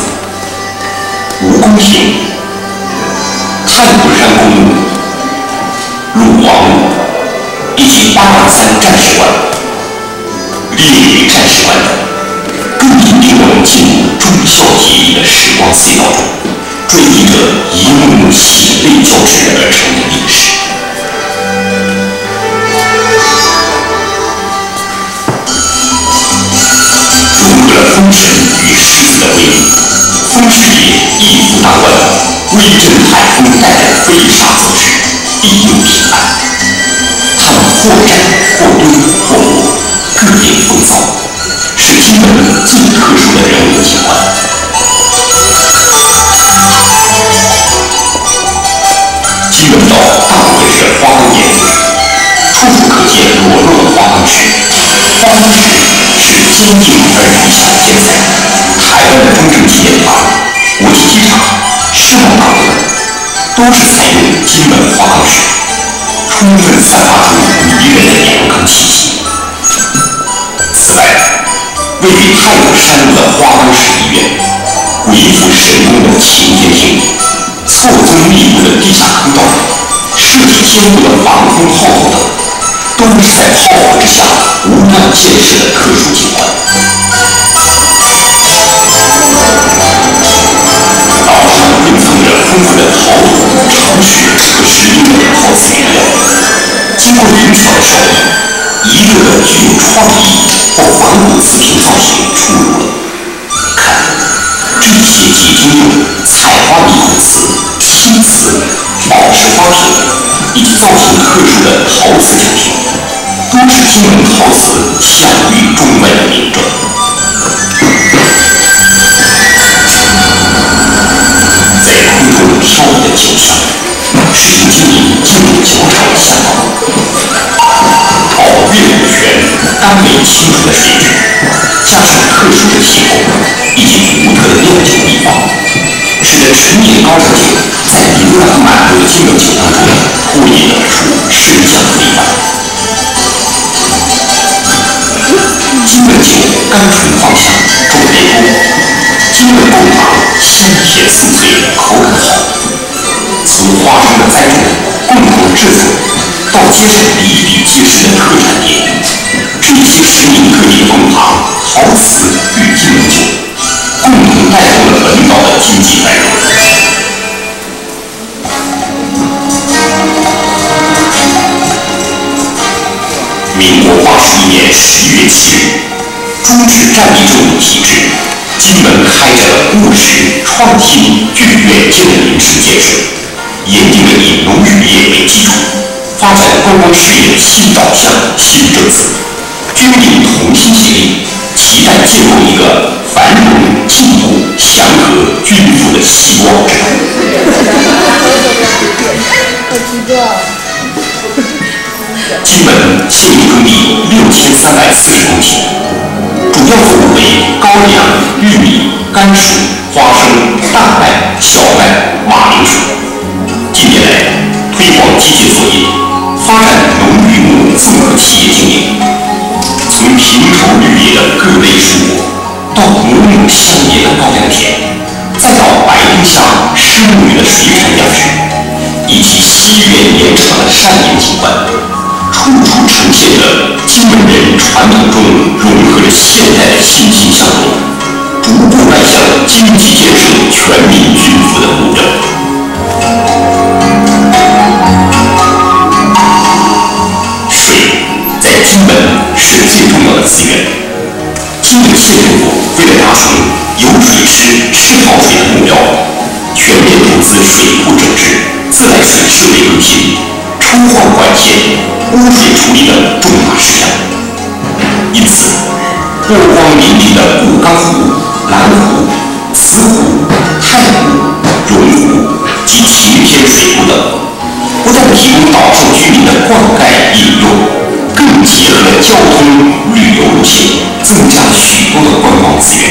吴公亭、太古山公墓、鲁王。以及八大三战士馆、烈屿战士馆等，更引领我们进入忠孝节义的时光隧道中，追忆着一幕幕血泪交织而成的历史。风神与狮子的威力，风狮爷一夫当关，威震海风带来飞沙走石，庇佑平安。他们或战或蹲或卧，各领风骚，是金门最特殊的人文景观。金门岛大部分是花岗岩，处处可见裸露的花灯石。花灯石坚硬而理想的建材，海湾的中正纪念堂、国际机场、世贸大楼，都是采用金门花岗石。充分散发出迷人的阳刚气息。此外，位于太武山路的花岗石医院、鬼斧神工的擎天亭、错综密布的地下坑道、设计坚固的防空炮口等，都是在炮火之下不断建设的特殊景观。岛上蕴藏着丰富的陶土、长石和石英等陶瓷原料，经过灵巧的手艺，一个个具有创意或仿古瓷瓶造型出炉了。看，这些结晶用彩花泥孔瓷、青瓷、宝石花瓶以及造型特殊的陶瓷酒瓶，都是金门陶瓷享誉中外的名证。在空中飘逸的酒香，使酒精饮进入酒场的向往。宝月无泉、甘美清纯的水质，加上特殊的气候以及独特的酿酒秘方，使得陈年高粱酒在琳琅满目的金门酒当中脱颖而出，身价非凡。金门酒甘醇芳香，重内功。金门贡糖香甜酥脆，口感好。从花生的栽种、共同制作，到街上比比皆是的特产店，这些驰名各地贡糖、陶瓷与金门酒，共同带动了本岛的经济繁荣民国八十一年十一月七日终止战役政府体制金门开展了务实创新具远见的民生建设奠定了以农渔业为基础发展观光事业的新导向新政策军民同心协力期待建构一个繁荣、进步、祥和、均富的希望之岛。金门现有耕地六千三百四十公顷，主要作物为高粱、玉米、甘薯、花生、大麦、小麦、马铃薯。近年来，推广机械作业，发展农渔牧综合企业经营，从平头绿野的各类，母母相连的高粱田，再到白丁乡湿沐浴的水产养殖，以及西园延长的山林景观。处处呈现着金门人传统中融合着现代的欣欣向荣，逐步迈向经济建设全民均富的路程。水在金门是最重要的资源。金门县政府吃、好水的目标，全面投资水库整治、自来水设备更新、抽换管线、污水处理等重大事项。因此，波光粼粼的固冈湖、蓝湖、慈湖、太湖、荣湖及晴天水库等，不但提供岛上居民的灌溉饮用，更结合了交通、旅游路线，增加了许多的观光资源。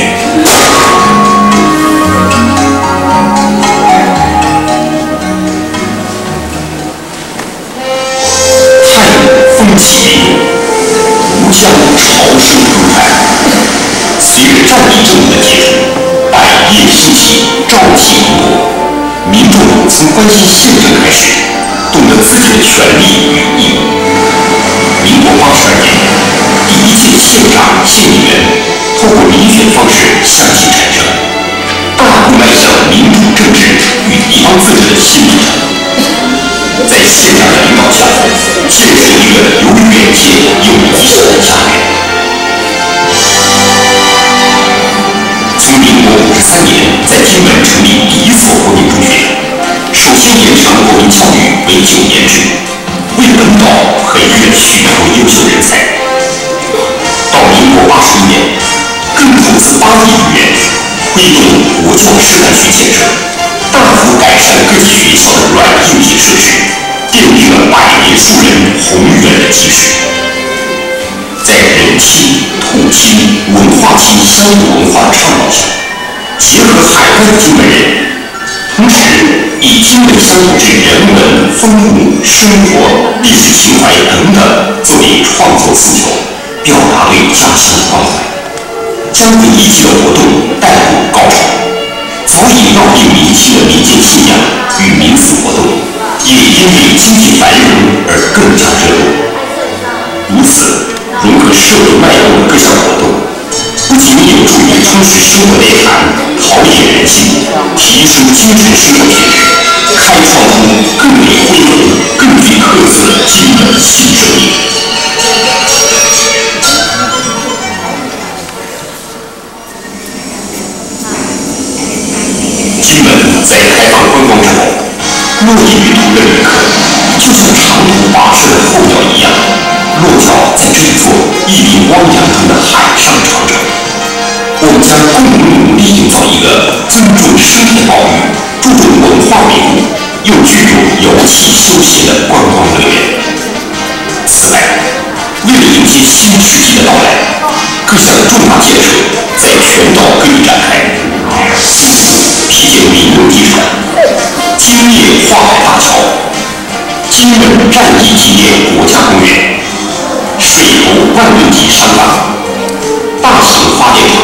关心宪政开始，懂得自己的权利与义务。民国八十二年，第一届县长、县议员通过民选方式相继产生，大步迈向民主政治与地方自治的新征程。在县长的领导下，建设一个有远见、有理想的家园。从民国五十三年在金门成立第一所国民中学，首先延长国民教育为九年制，为本岛培育了许多优秀人才。到民国八十一年，更投资八亿余元，推动国教示范区建设，大幅改善各级学校的软硬体设施，奠定了百年树人宏远的基石。在人亲、土亲、文化亲乡土文化的倡导下，结合海外的金门人，同时以精美乡土之人文、风物、生活、历史情怀等等作为创作诉求，表达对家乡的关怀，将这一切的活动带入高潮。早已烙印民心的民间信仰与民俗活动，也因为经济繁荣而更加热络。如此融合社会脉动的各项活动，不仅有助于充实生活内涵、陶冶人心、提升精神生活品质，开创出更为恢宏、更具特色的金门新生命。金门在开放观光之后，落地旅途的旅客就像长途跋涉的候鸟一样，落脚在这一座一名汪洋中的海上长城。我们将共同努力营造一个尊重生态保育、注重文化名物又具有游憩休闲的观光乐园。此外，为了迎接新世纪的到来，各项重大建设在全岛各地展开。披建民用机场、金叶跨海大桥、金门战役纪念国家公园、水头万吨级商港、大型发电厂，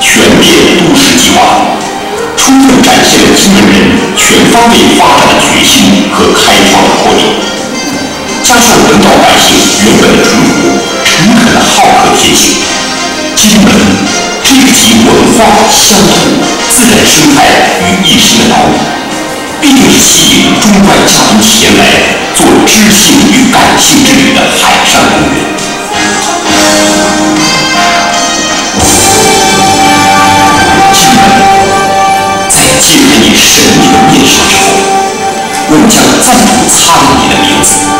全面都市计划，充分展现了金门人全方位发展的决心和开创的活力。加上本岛百姓原本的淳朴、诚恳的好客天性，金门这个集文化、乡土、自然生态于一身的岛屿，必定是吸引中外嘉宾前来做知性与感性之旅的海上公园。亲们，在揭开你神秘的面纱之后，我们将再度擦亮你的名字。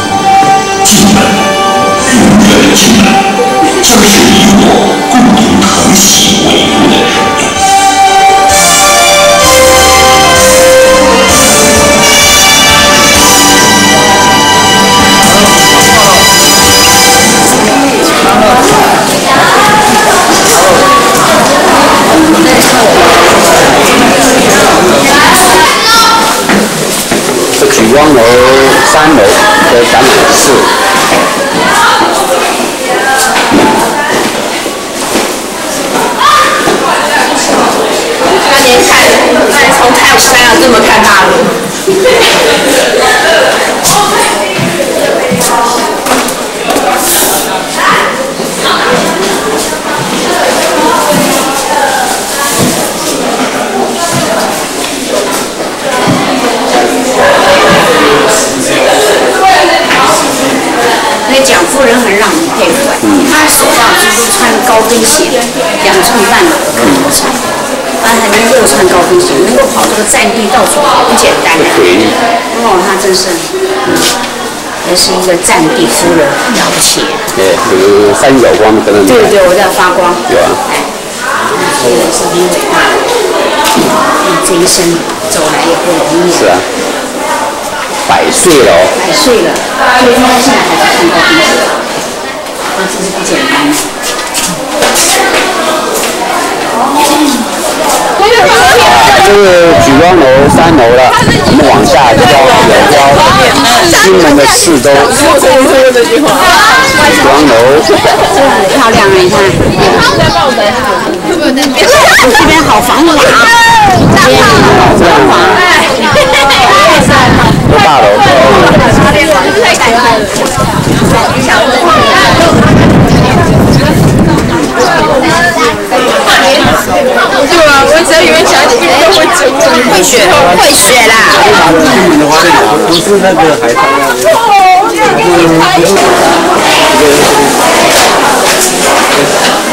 战地到处跑，不简单的。哦，她真是，也是一个战地夫人，了不起。对，有三角光跟着对对，我在发光。有啊。哎，这个是很伟大的，这一生走来也不容易。是啊。百岁了哦。百岁了，所以他现在还是穿高跟鞋，那真是不简单。这是举光楼三楼了，我们往下就到远郊西门的四周。举光楼，漂亮啊！你看，这边好繁华，这边好繁华。这大楼。对啊，只要以为小姐姐会整我，会学，会学啦。不是那个海滩啊。他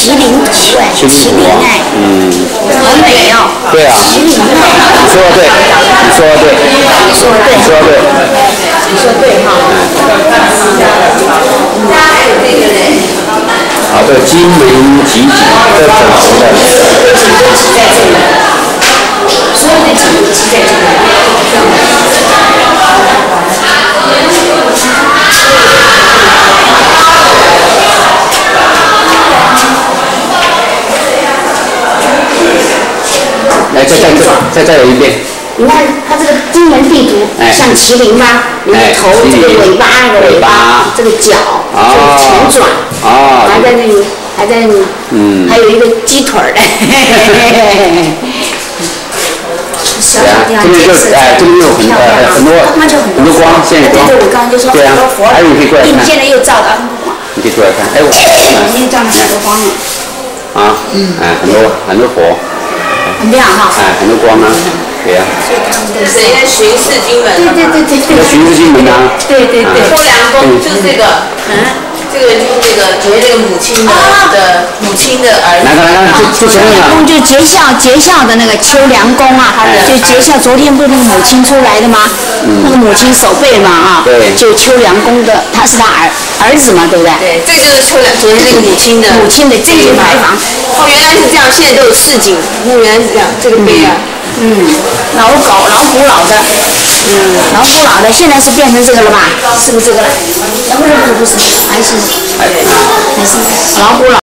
麒麟图哎，麒麟哎，嗯，很美哦。对啊，麒麟哎，你说的对，你说的对，你说的对，你说的对。你说对哈。啊，这个金陵集锦这整合的，所有的景都记在这里。来再再再再来一遍。你看它这个金门地图哎。像麒麟吧，你的哎头，这个尾巴，那个尾尾巴。巴，这个脚，这个哦前爪，哦。还在那里，还在那里，嗯。还有一个鸡腿儿。的，*laughs* 小小地方这边就哎这边有很漂亮啊。很多很很多光现在光对对，我刚刚就说对啊很多佛还有你可以过来看。你现在又照到很多光，你可以过来看，哎我，你又照了很多光了，啊，嗯。哎很多很多佛，很亮哈。哎很多光啊，对呀，谁在巡视金门？对对对对对。这巡视金门啊，对对对。抽凉宫就是这个，嗯，这个就是这个，觉得这个母亲的的母亲的儿子。来来来，就就前面公啊，就节孝节孝的那个秋凉宫啊，就节孝，昨天不是那个母亲出来的吗？那个母亲手背嘛啊，对就秋凉宫的，他是他儿儿子嘛，对不对？对，这个就是秋凉，昨天那个母亲的母亲的贞节牌坊。哦，原来是这样，现在都有市井，哦，原来是这样，这个碑啊。嗯，嗯老搞老古老的，嗯，老古老的，现在是变成这个了吧？是不是这个了？不是不是不是，还是还是老古老。